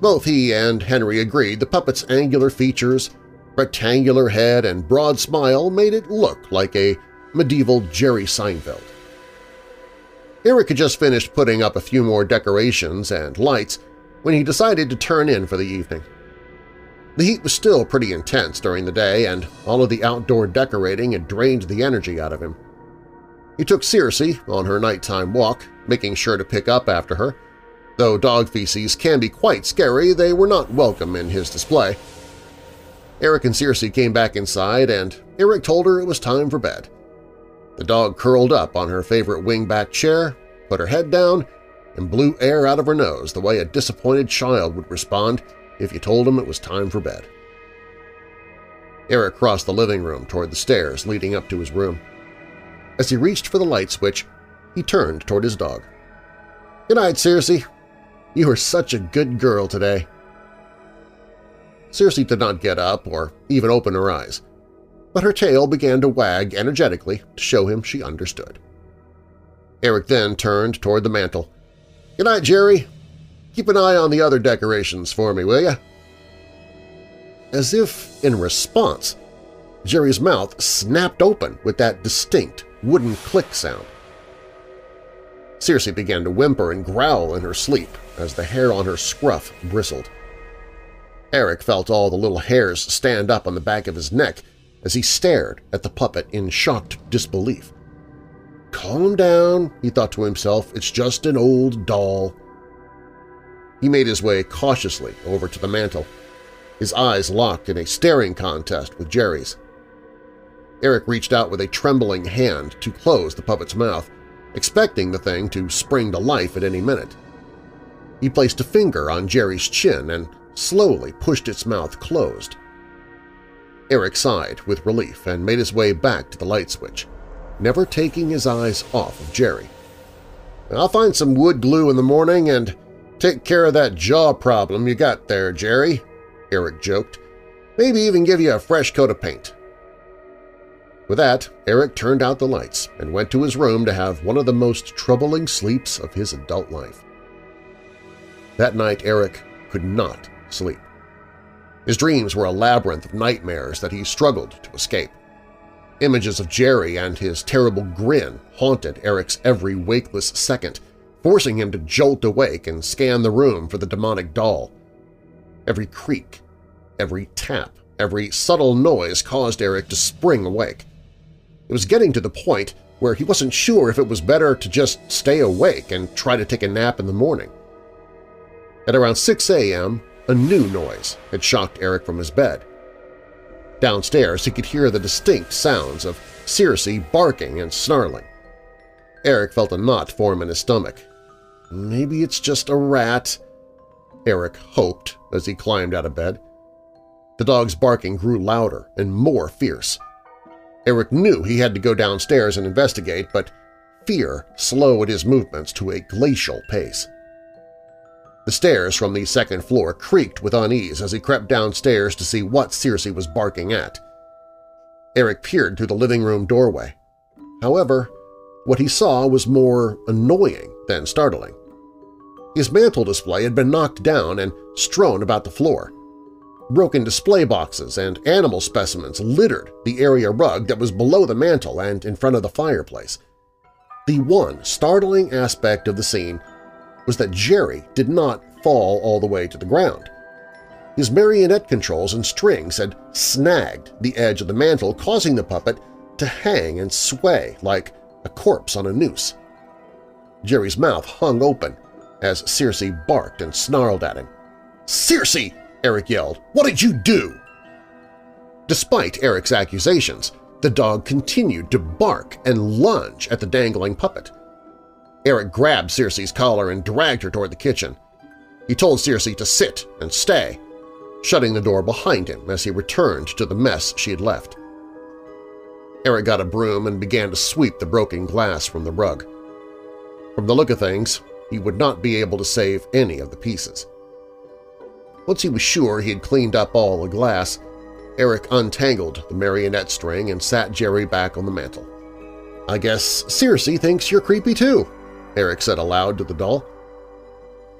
Both he and Henry agreed the puppet's angular features, rectangular head, and broad smile made it look like a medieval Jerry Seinfeld. Eric had just finished putting up a few more decorations and lights when he decided to turn in for the evening. The heat was still pretty intense during the day, and all of the outdoor decorating had drained the energy out of him. He took Circe on her nighttime walk, making sure to pick up after her. Though dog feces can be quite scary, they were not welcome in his display. Eric and Circe came back inside, and Eric told her it was time for bed. The dog curled up on her favorite wingback chair, put her head down, and blew air out of her nose the way a disappointed child would respond if you told him it was time for bed. Eric crossed the living room toward the stairs leading up to his room. As he reached for the light switch, he turned toward his dog. "'Good night, Circe. You are such a good girl today.' Circe did not get up or even open her eyes, but her tail began to wag energetically to show him she understood. Eric then turned toward the mantel. "'Good night, Jerry. Keep an eye on the other decorations for me, will you?' As if in response, Jerry's mouth snapped open with that distinct wooden click sound. Circe began to whimper and growl in her sleep as the hair on her scruff bristled. Eric felt all the little hairs stand up on the back of his neck as he stared at the puppet in shocked disbelief. Calm down, he thought to himself, it's just an old doll. He made his way cautiously over to the mantel, his eyes locked in a staring contest with Jerry's. Eric reached out with a trembling hand to close the puppet's mouth, expecting the thing to spring to life at any minute. He placed a finger on Jerry's chin and slowly pushed its mouth closed. Eric sighed with relief and made his way back to the light switch, never taking his eyes off of Jerry. I'll find some wood glue in the morning and Take care of that jaw problem you got there, Jerry, Eric joked. Maybe even give you a fresh coat of paint. With that, Eric turned out the lights and went to his room to have one of the most troubling sleeps of his adult life. That night Eric could not sleep. His dreams were a labyrinth of nightmares that he struggled to escape. Images of Jerry and his terrible grin haunted Eric's every wakeless second, forcing him to jolt awake and scan the room for the demonic doll. Every creak, every tap, every subtle noise caused Eric to spring awake. It was getting to the point where he wasn't sure if it was better to just stay awake and try to take a nap in the morning. At around 6 a.m., a new noise had shocked Eric from his bed. Downstairs, he could hear the distinct sounds of Circe barking and snarling. Eric felt a knot form in his stomach, Maybe it's just a rat, Eric hoped as he climbed out of bed. The dog's barking grew louder and more fierce. Eric knew he had to go downstairs and investigate, but fear slowed his movements to a glacial pace. The stairs from the second floor creaked with unease as he crept downstairs to see what Circe was barking at. Eric peered through the living room doorway. However, what he saw was more annoying than startling. His mantle display had been knocked down and strewn about the floor. Broken display boxes and animal specimens littered the area rug that was below the mantel and in front of the fireplace. The one startling aspect of the scene was that Jerry did not fall all the way to the ground. His marionette controls and strings had snagged the edge of the mantle, causing the puppet to hang and sway like a corpse on a noose. Jerry's mouth hung open as Circe barked and snarled at him. "'Circe!' Eric yelled. "'What did you do?' Despite Eric's accusations, the dog continued to bark and lunge at the dangling puppet. Eric grabbed Circe's collar and dragged her toward the kitchen. He told Circe to sit and stay, shutting the door behind him as he returned to the mess she had left. Eric got a broom and began to sweep the broken glass from the rug. From the look of things, he would not be able to save any of the pieces. Once he was sure he had cleaned up all the glass, Eric untangled the marionette string and sat Jerry back on the mantel. "'I guess Circe thinks you're creepy too,' Eric said aloud to the doll.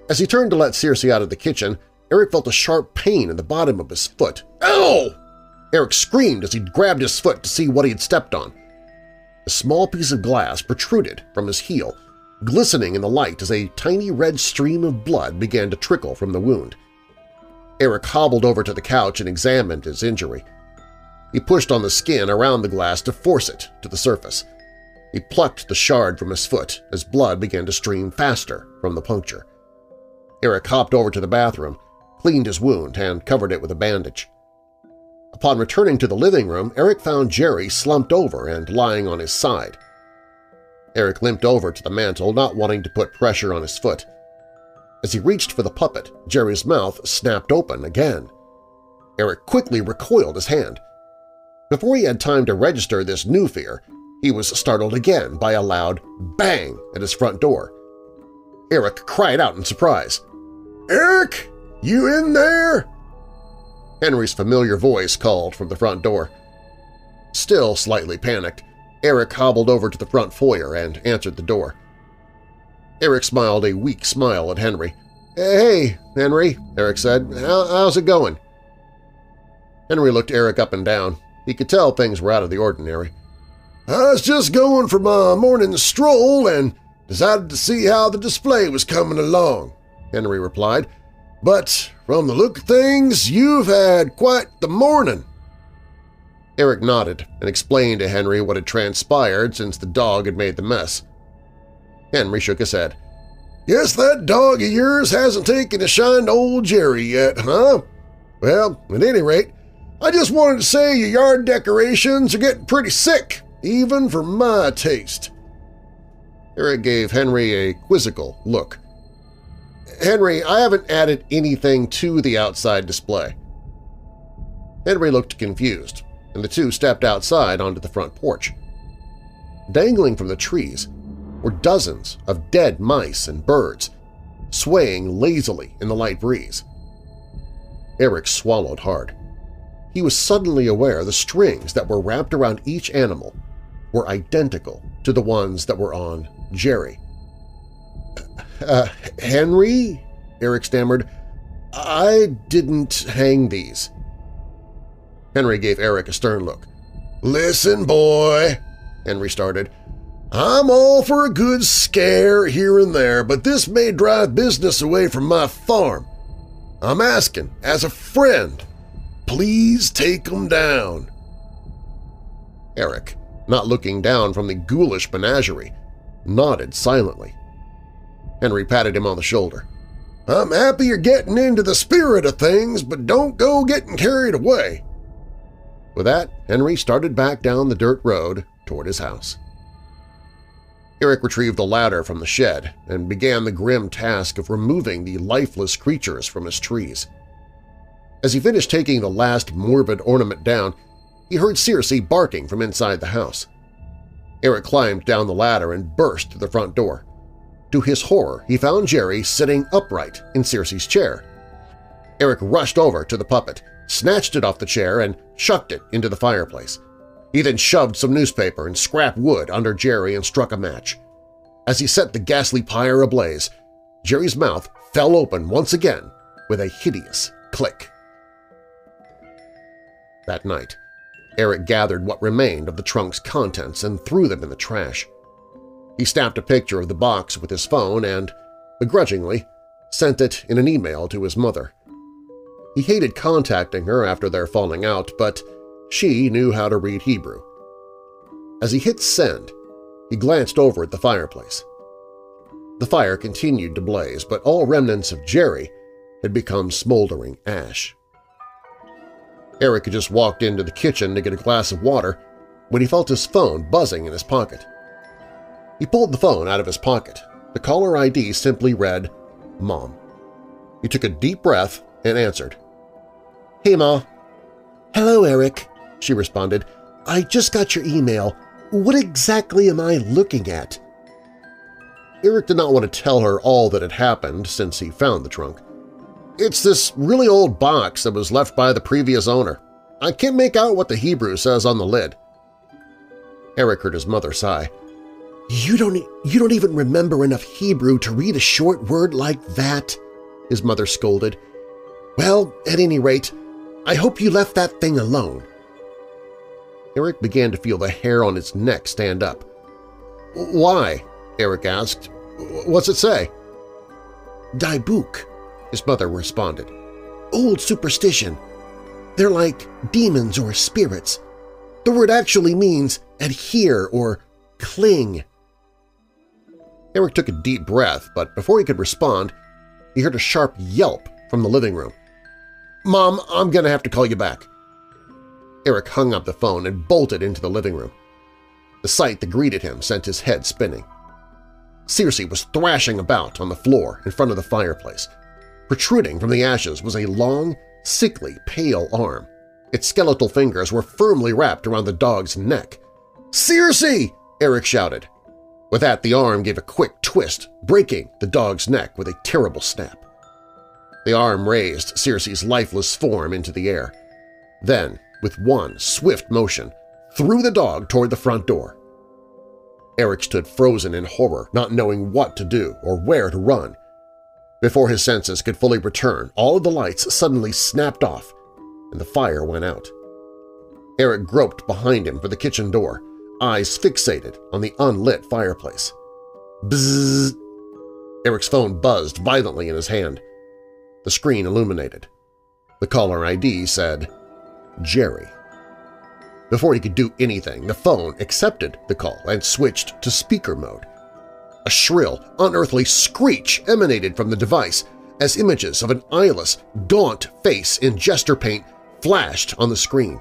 As he turned to let Circe out of the kitchen, Eric felt a sharp pain in the bottom of his foot. Ow! Eric screamed as he grabbed his foot to see what he had stepped on. A small piece of glass protruded from his heel, glistening in the light as a tiny red stream of blood began to trickle from the wound. Eric hobbled over to the couch and examined his injury. He pushed on the skin around the glass to force it to the surface. He plucked the shard from his foot as blood began to stream faster from the puncture. Eric hopped over to the bathroom, cleaned his wound, and covered it with a bandage. Upon returning to the living room, Eric found Jerry slumped over and lying on his side. Eric limped over to the mantel, not wanting to put pressure on his foot. As he reached for the puppet, Jerry's mouth snapped open again. Eric quickly recoiled his hand. Before he had time to register this new fear, he was startled again by a loud bang at his front door. Eric cried out in surprise. "'Eric! You in there?' Henry's familiar voice called from the front door. Still slightly panicked, Eric hobbled over to the front foyer and answered the door. Eric smiled a weak smile at Henry. "'Hey, Henry,' Eric said. "'How's it going?' Henry looked Eric up and down. He could tell things were out of the ordinary. "'I was just going for my morning stroll and decided to see how the display was coming along,' Henry replied. "'But from the look of things, you've had quite the morning.' Eric nodded and explained to Henry what had transpired since the dog had made the mess. Henry shook his head. "'Guess that dog of yours hasn't taken a shine to old Jerry yet, huh? Well, at any rate, I just wanted to say your yard decorations are getting pretty sick, even for my taste.' Eric gave Henry a quizzical look. Henry, I haven't added anything to the outside display. Henry looked confused, and the two stepped outside onto the front porch. Dangling from the trees were dozens of dead mice and birds, swaying lazily in the light breeze. Eric swallowed hard. He was suddenly aware the strings that were wrapped around each animal were identical to the ones that were on Jerry. Uh, Henry? Eric stammered. I didn't hang these. Henry gave Eric a stern look. "'Listen, boy,' Henry started. "'I'm all for a good scare here and there, but this may drive business away from my farm. I'm asking, as a friend, please take 'em down.' Eric, not looking down from the ghoulish menagerie, nodded silently. Henry patted him on the shoulder. I'm happy you're getting into the spirit of things, but don't go getting carried away. With that, Henry started back down the dirt road toward his house. Eric retrieved the ladder from the shed and began the grim task of removing the lifeless creatures from his trees. As he finished taking the last morbid ornament down, he heard Circe barking from inside the house. Eric climbed down the ladder and burst through the front door. To his horror, he found Jerry sitting upright in Circe's chair. Eric rushed over to the puppet, snatched it off the chair, and chucked it into the fireplace. He then shoved some newspaper and scrap wood under Jerry and struck a match. As he set the ghastly pyre ablaze, Jerry's mouth fell open once again with a hideous click. That night, Eric gathered what remained of the trunk's contents and threw them in the trash. He snapped a picture of the box with his phone and, begrudgingly, sent it in an email to his mother. He hated contacting her after their falling out, but she knew how to read Hebrew. As he hit send, he glanced over at the fireplace. The fire continued to blaze, but all remnants of Jerry had become smoldering ash. Eric had just walked into the kitchen to get a glass of water when he felt his phone buzzing in his pocket. He pulled the phone out of his pocket. The caller ID simply read, Mom. He took a deep breath and answered. Hey, Ma. Hello, Eric, she responded. I just got your email. What exactly am I looking at? Eric did not want to tell her all that had happened since he found the trunk. It's this really old box that was left by the previous owner. I can't make out what the Hebrew says on the lid. Eric heard his mother sigh. You don't, you don't even remember enough Hebrew to read a short word like that, his mother scolded. Well, at any rate, I hope you left that thing alone. Eric began to feel the hair on his neck stand up. Why? Eric asked. What's it say? Dybbuk, his mother responded. Old superstition. They're like demons or spirits. The word actually means adhere or cling. Eric took a deep breath, but before he could respond, he heard a sharp yelp from the living room. Mom, I'm going to have to call you back. Eric hung up the phone and bolted into the living room. The sight that greeted him sent his head spinning. Circe was thrashing about on the floor in front of the fireplace. Protruding from the ashes was a long, sickly, pale arm. Its skeletal fingers were firmly wrapped around the dog's neck. "'Circe!' Eric shouted. With that, the arm gave a quick twist, breaking the dog's neck with a terrible snap. The arm raised Circe's lifeless form into the air. Then, with one swift motion, threw the dog toward the front door. Eric stood frozen in horror, not knowing what to do or where to run. Before his senses could fully return, all of the lights suddenly snapped off and the fire went out. Eric groped behind him for the kitchen door, eyes fixated on the unlit fireplace. Bzzz! Eric's phone buzzed violently in his hand. The screen illuminated. The caller ID said, Jerry. Before he could do anything, the phone accepted the call and switched to speaker mode. A shrill, unearthly screech emanated from the device as images of an eyeless, gaunt face in jester paint flashed on the screen.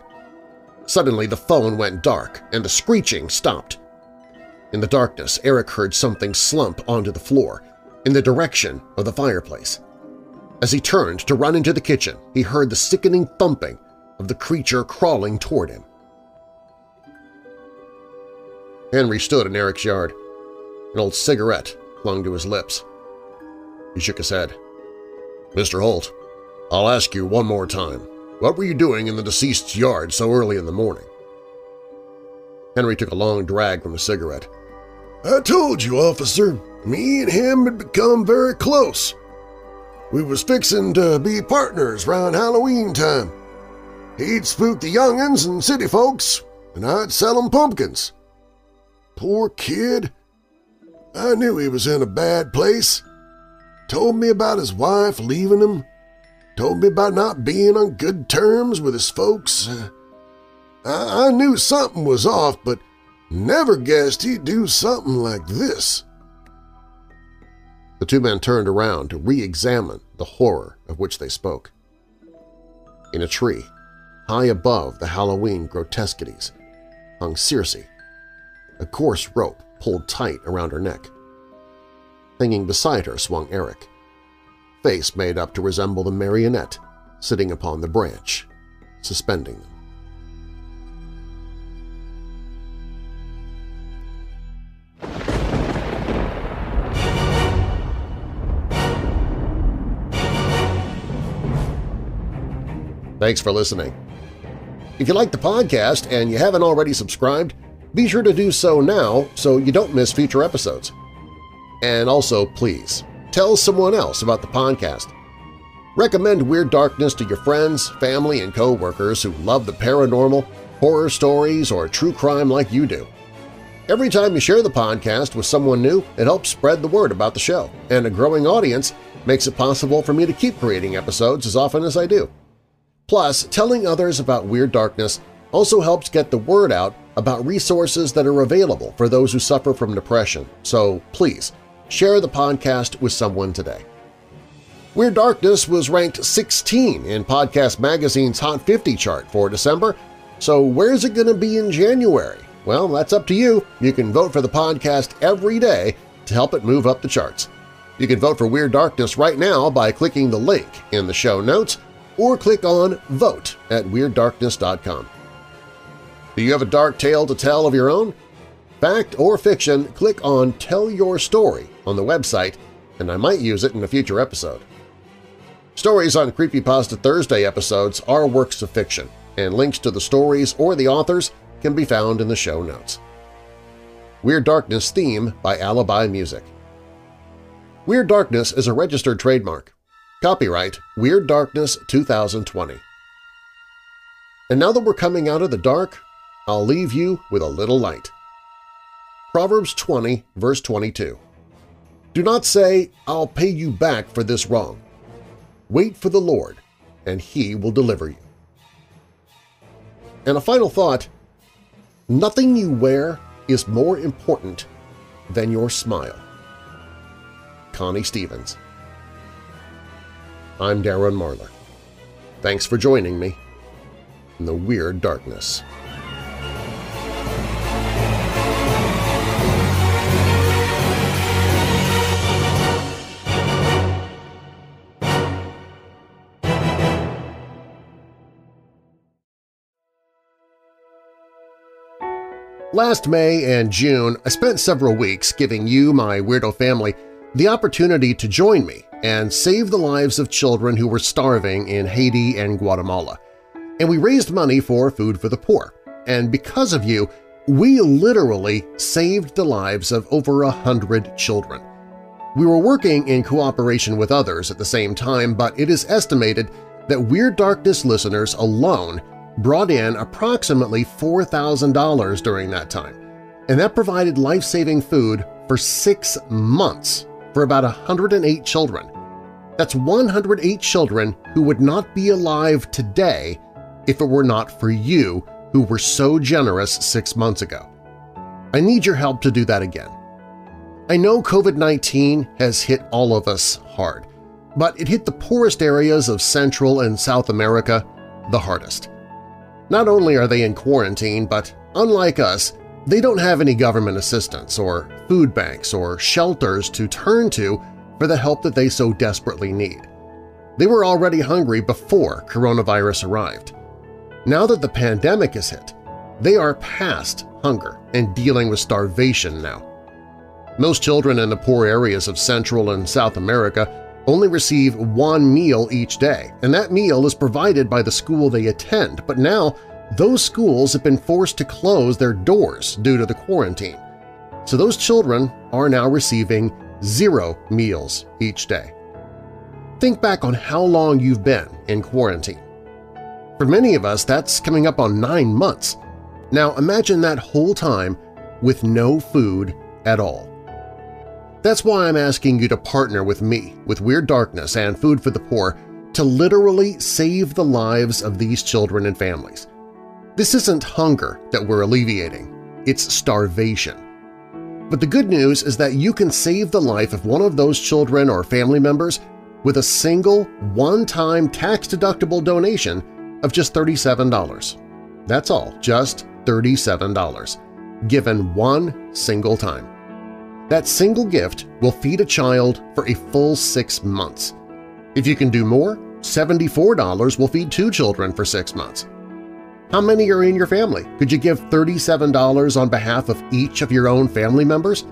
Suddenly the phone went dark and the screeching stopped. In the darkness, Eric heard something slump onto the floor, in the direction of the fireplace. As he turned to run into the kitchen, he heard the sickening thumping of the creature crawling toward him. Henry stood in Eric's yard. An old cigarette clung to his lips. He shook his head. Mr. Holt, I'll ask you one more time. What were you doing in the deceased's yard so early in the morning? Henry took a long drag from his cigarette. I told you, officer. Me and him had become very close. We was fixing to be partners round Halloween time. He'd spook the young'uns and city folks, and I'd sell 'em pumpkins. Poor kid. I knew he was in a bad place. Told me about his wife leaving him. Told me about not being on good terms with his folks. Uh, I, I knew something was off, but never guessed he'd do something like this. The two men turned around to re-examine the horror of which they spoke. In a tree, high above the Halloween grotesquities, hung Circe a coarse rope pulled tight around her neck. Hanging beside her swung Eric, face made up to resemble the marionette sitting upon the branch, suspending them. Thanks for listening. If you like the podcast and you haven't already subscribed, be sure to do so now so you don't miss future episodes. And also, please, tell someone else about the podcast. Recommend Weird Darkness to your friends, family, and co-workers who love the paranormal, horror stories, or true crime like you do. Every time you share the podcast with someone new, it helps spread the word about the show, and a growing audience makes it possible for me to keep creating episodes as often as I do. Plus, telling others about Weird Darkness also helps get the word out about resources that are available for those who suffer from depression, so please share the podcast with someone today. Weird Darkness was ranked 16 in Podcast Magazine's Hot 50 chart for December, so where's it going to be in January? Well, that's up to you. You can vote for the podcast every day to help it move up the charts. You can vote for Weird Darkness right now by clicking the link in the show notes or click on Vote at WeirdDarkness.com. Do you have a dark tale to tell of your own? Fact or fiction, click on Tell Your Story on the website and I might use it in a future episode. Stories on Creepypasta Thursday episodes are works of fiction, and links to the stories or the authors can be found in the show notes. Weird Darkness theme by Alibi Music. Weird Darkness is a registered trademark. Copyright Weird Darkness 2020. And now that we're coming out of the dark, I'll leave you with a little light. Proverbs 20, verse 22. Do not say, I'll pay you back for this wrong. Wait for the Lord, and He will deliver you. And a final thought, nothing you wear is more important than your smile. Connie Stevens I'm Darren Marlar. Thanks for joining me in the Weird Darkness. Last May and June, I spent several weeks giving you, my weirdo family, the opportunity to join me and save the lives of children who were starving in Haiti and Guatemala. And we raised money for Food for the Poor. And because of you, we literally saved the lives of over a hundred children. We were working in cooperation with others at the same time, but it is estimated that Weird Darkness listeners alone brought in approximately $4,000 during that time, and that provided life-saving food for six months for about 108 children. That's 108 children who would not be alive today if it were not for you who were so generous six months ago. I need your help to do that again. I know COVID-19 has hit all of us hard, but it hit the poorest areas of Central and South America the hardest. Not only are they in quarantine, but unlike us, they don't have any government assistance or food banks or shelters to turn to for the help that they so desperately need. They were already hungry before coronavirus arrived. Now that the pandemic has hit, they are past hunger and dealing with starvation now. Most children in the poor areas of Central and South America only receive one meal each day, and that meal is provided by the school they attend, but now those schools have been forced to close their doors due to the quarantine. So those children are now receiving zero meals each day. Think back on how long you've been in quarantine. For many of us, that's coming up on nine months. Now imagine that whole time with no food at all. That's why I'm asking you to partner with me, with Weird Darkness and Food for the Poor, to literally save the lives of these children and families. This isn't hunger that we're alleviating, it's starvation. But the good news is that you can save the life of one of those children or family members with a single, one-time tax-deductible donation of just $37. That's all, just $37, given one single time. That single gift will feed a child for a full six months. If you can do more, $74 will feed two children for six months. How many are in your family? Could you give $37 on behalf of each of your own family members?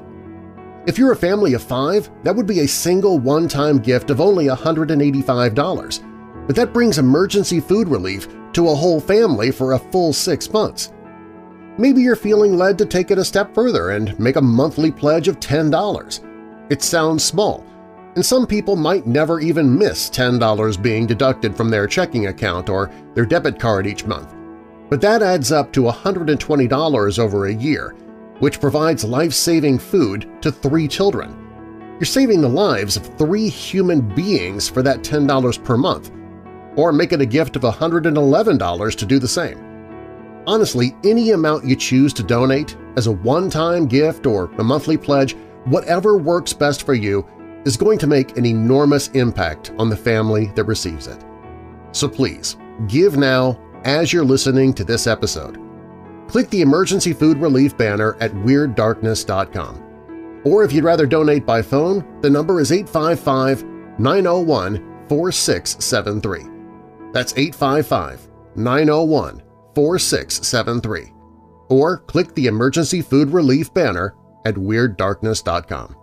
If you're a family of five, that would be a single one-time gift of only $185, but that brings emergency food relief to a whole family for a full six months. Maybe you're feeling led to take it a step further and make a monthly pledge of $10. It sounds small, and some people might never even miss $10 being deducted from their checking account or their debit card each month. But that adds up to $120 over a year, which provides life-saving food to three children. You're saving the lives of three human beings for that $10 per month, or make it a gift of $111 to do the same. Honestly, any amount you choose to donate as a one-time gift or a monthly pledge, whatever works best for you, is going to make an enormous impact on the family that receives it. So please, give now as you're listening to this episode. Click the Emergency Food Relief banner at WeirdDarkness.com. Or if you'd rather donate by phone, the number is 855-901-4673. That's 855-901-4673. Or click the Emergency Food Relief banner at WeirdDarkness.com.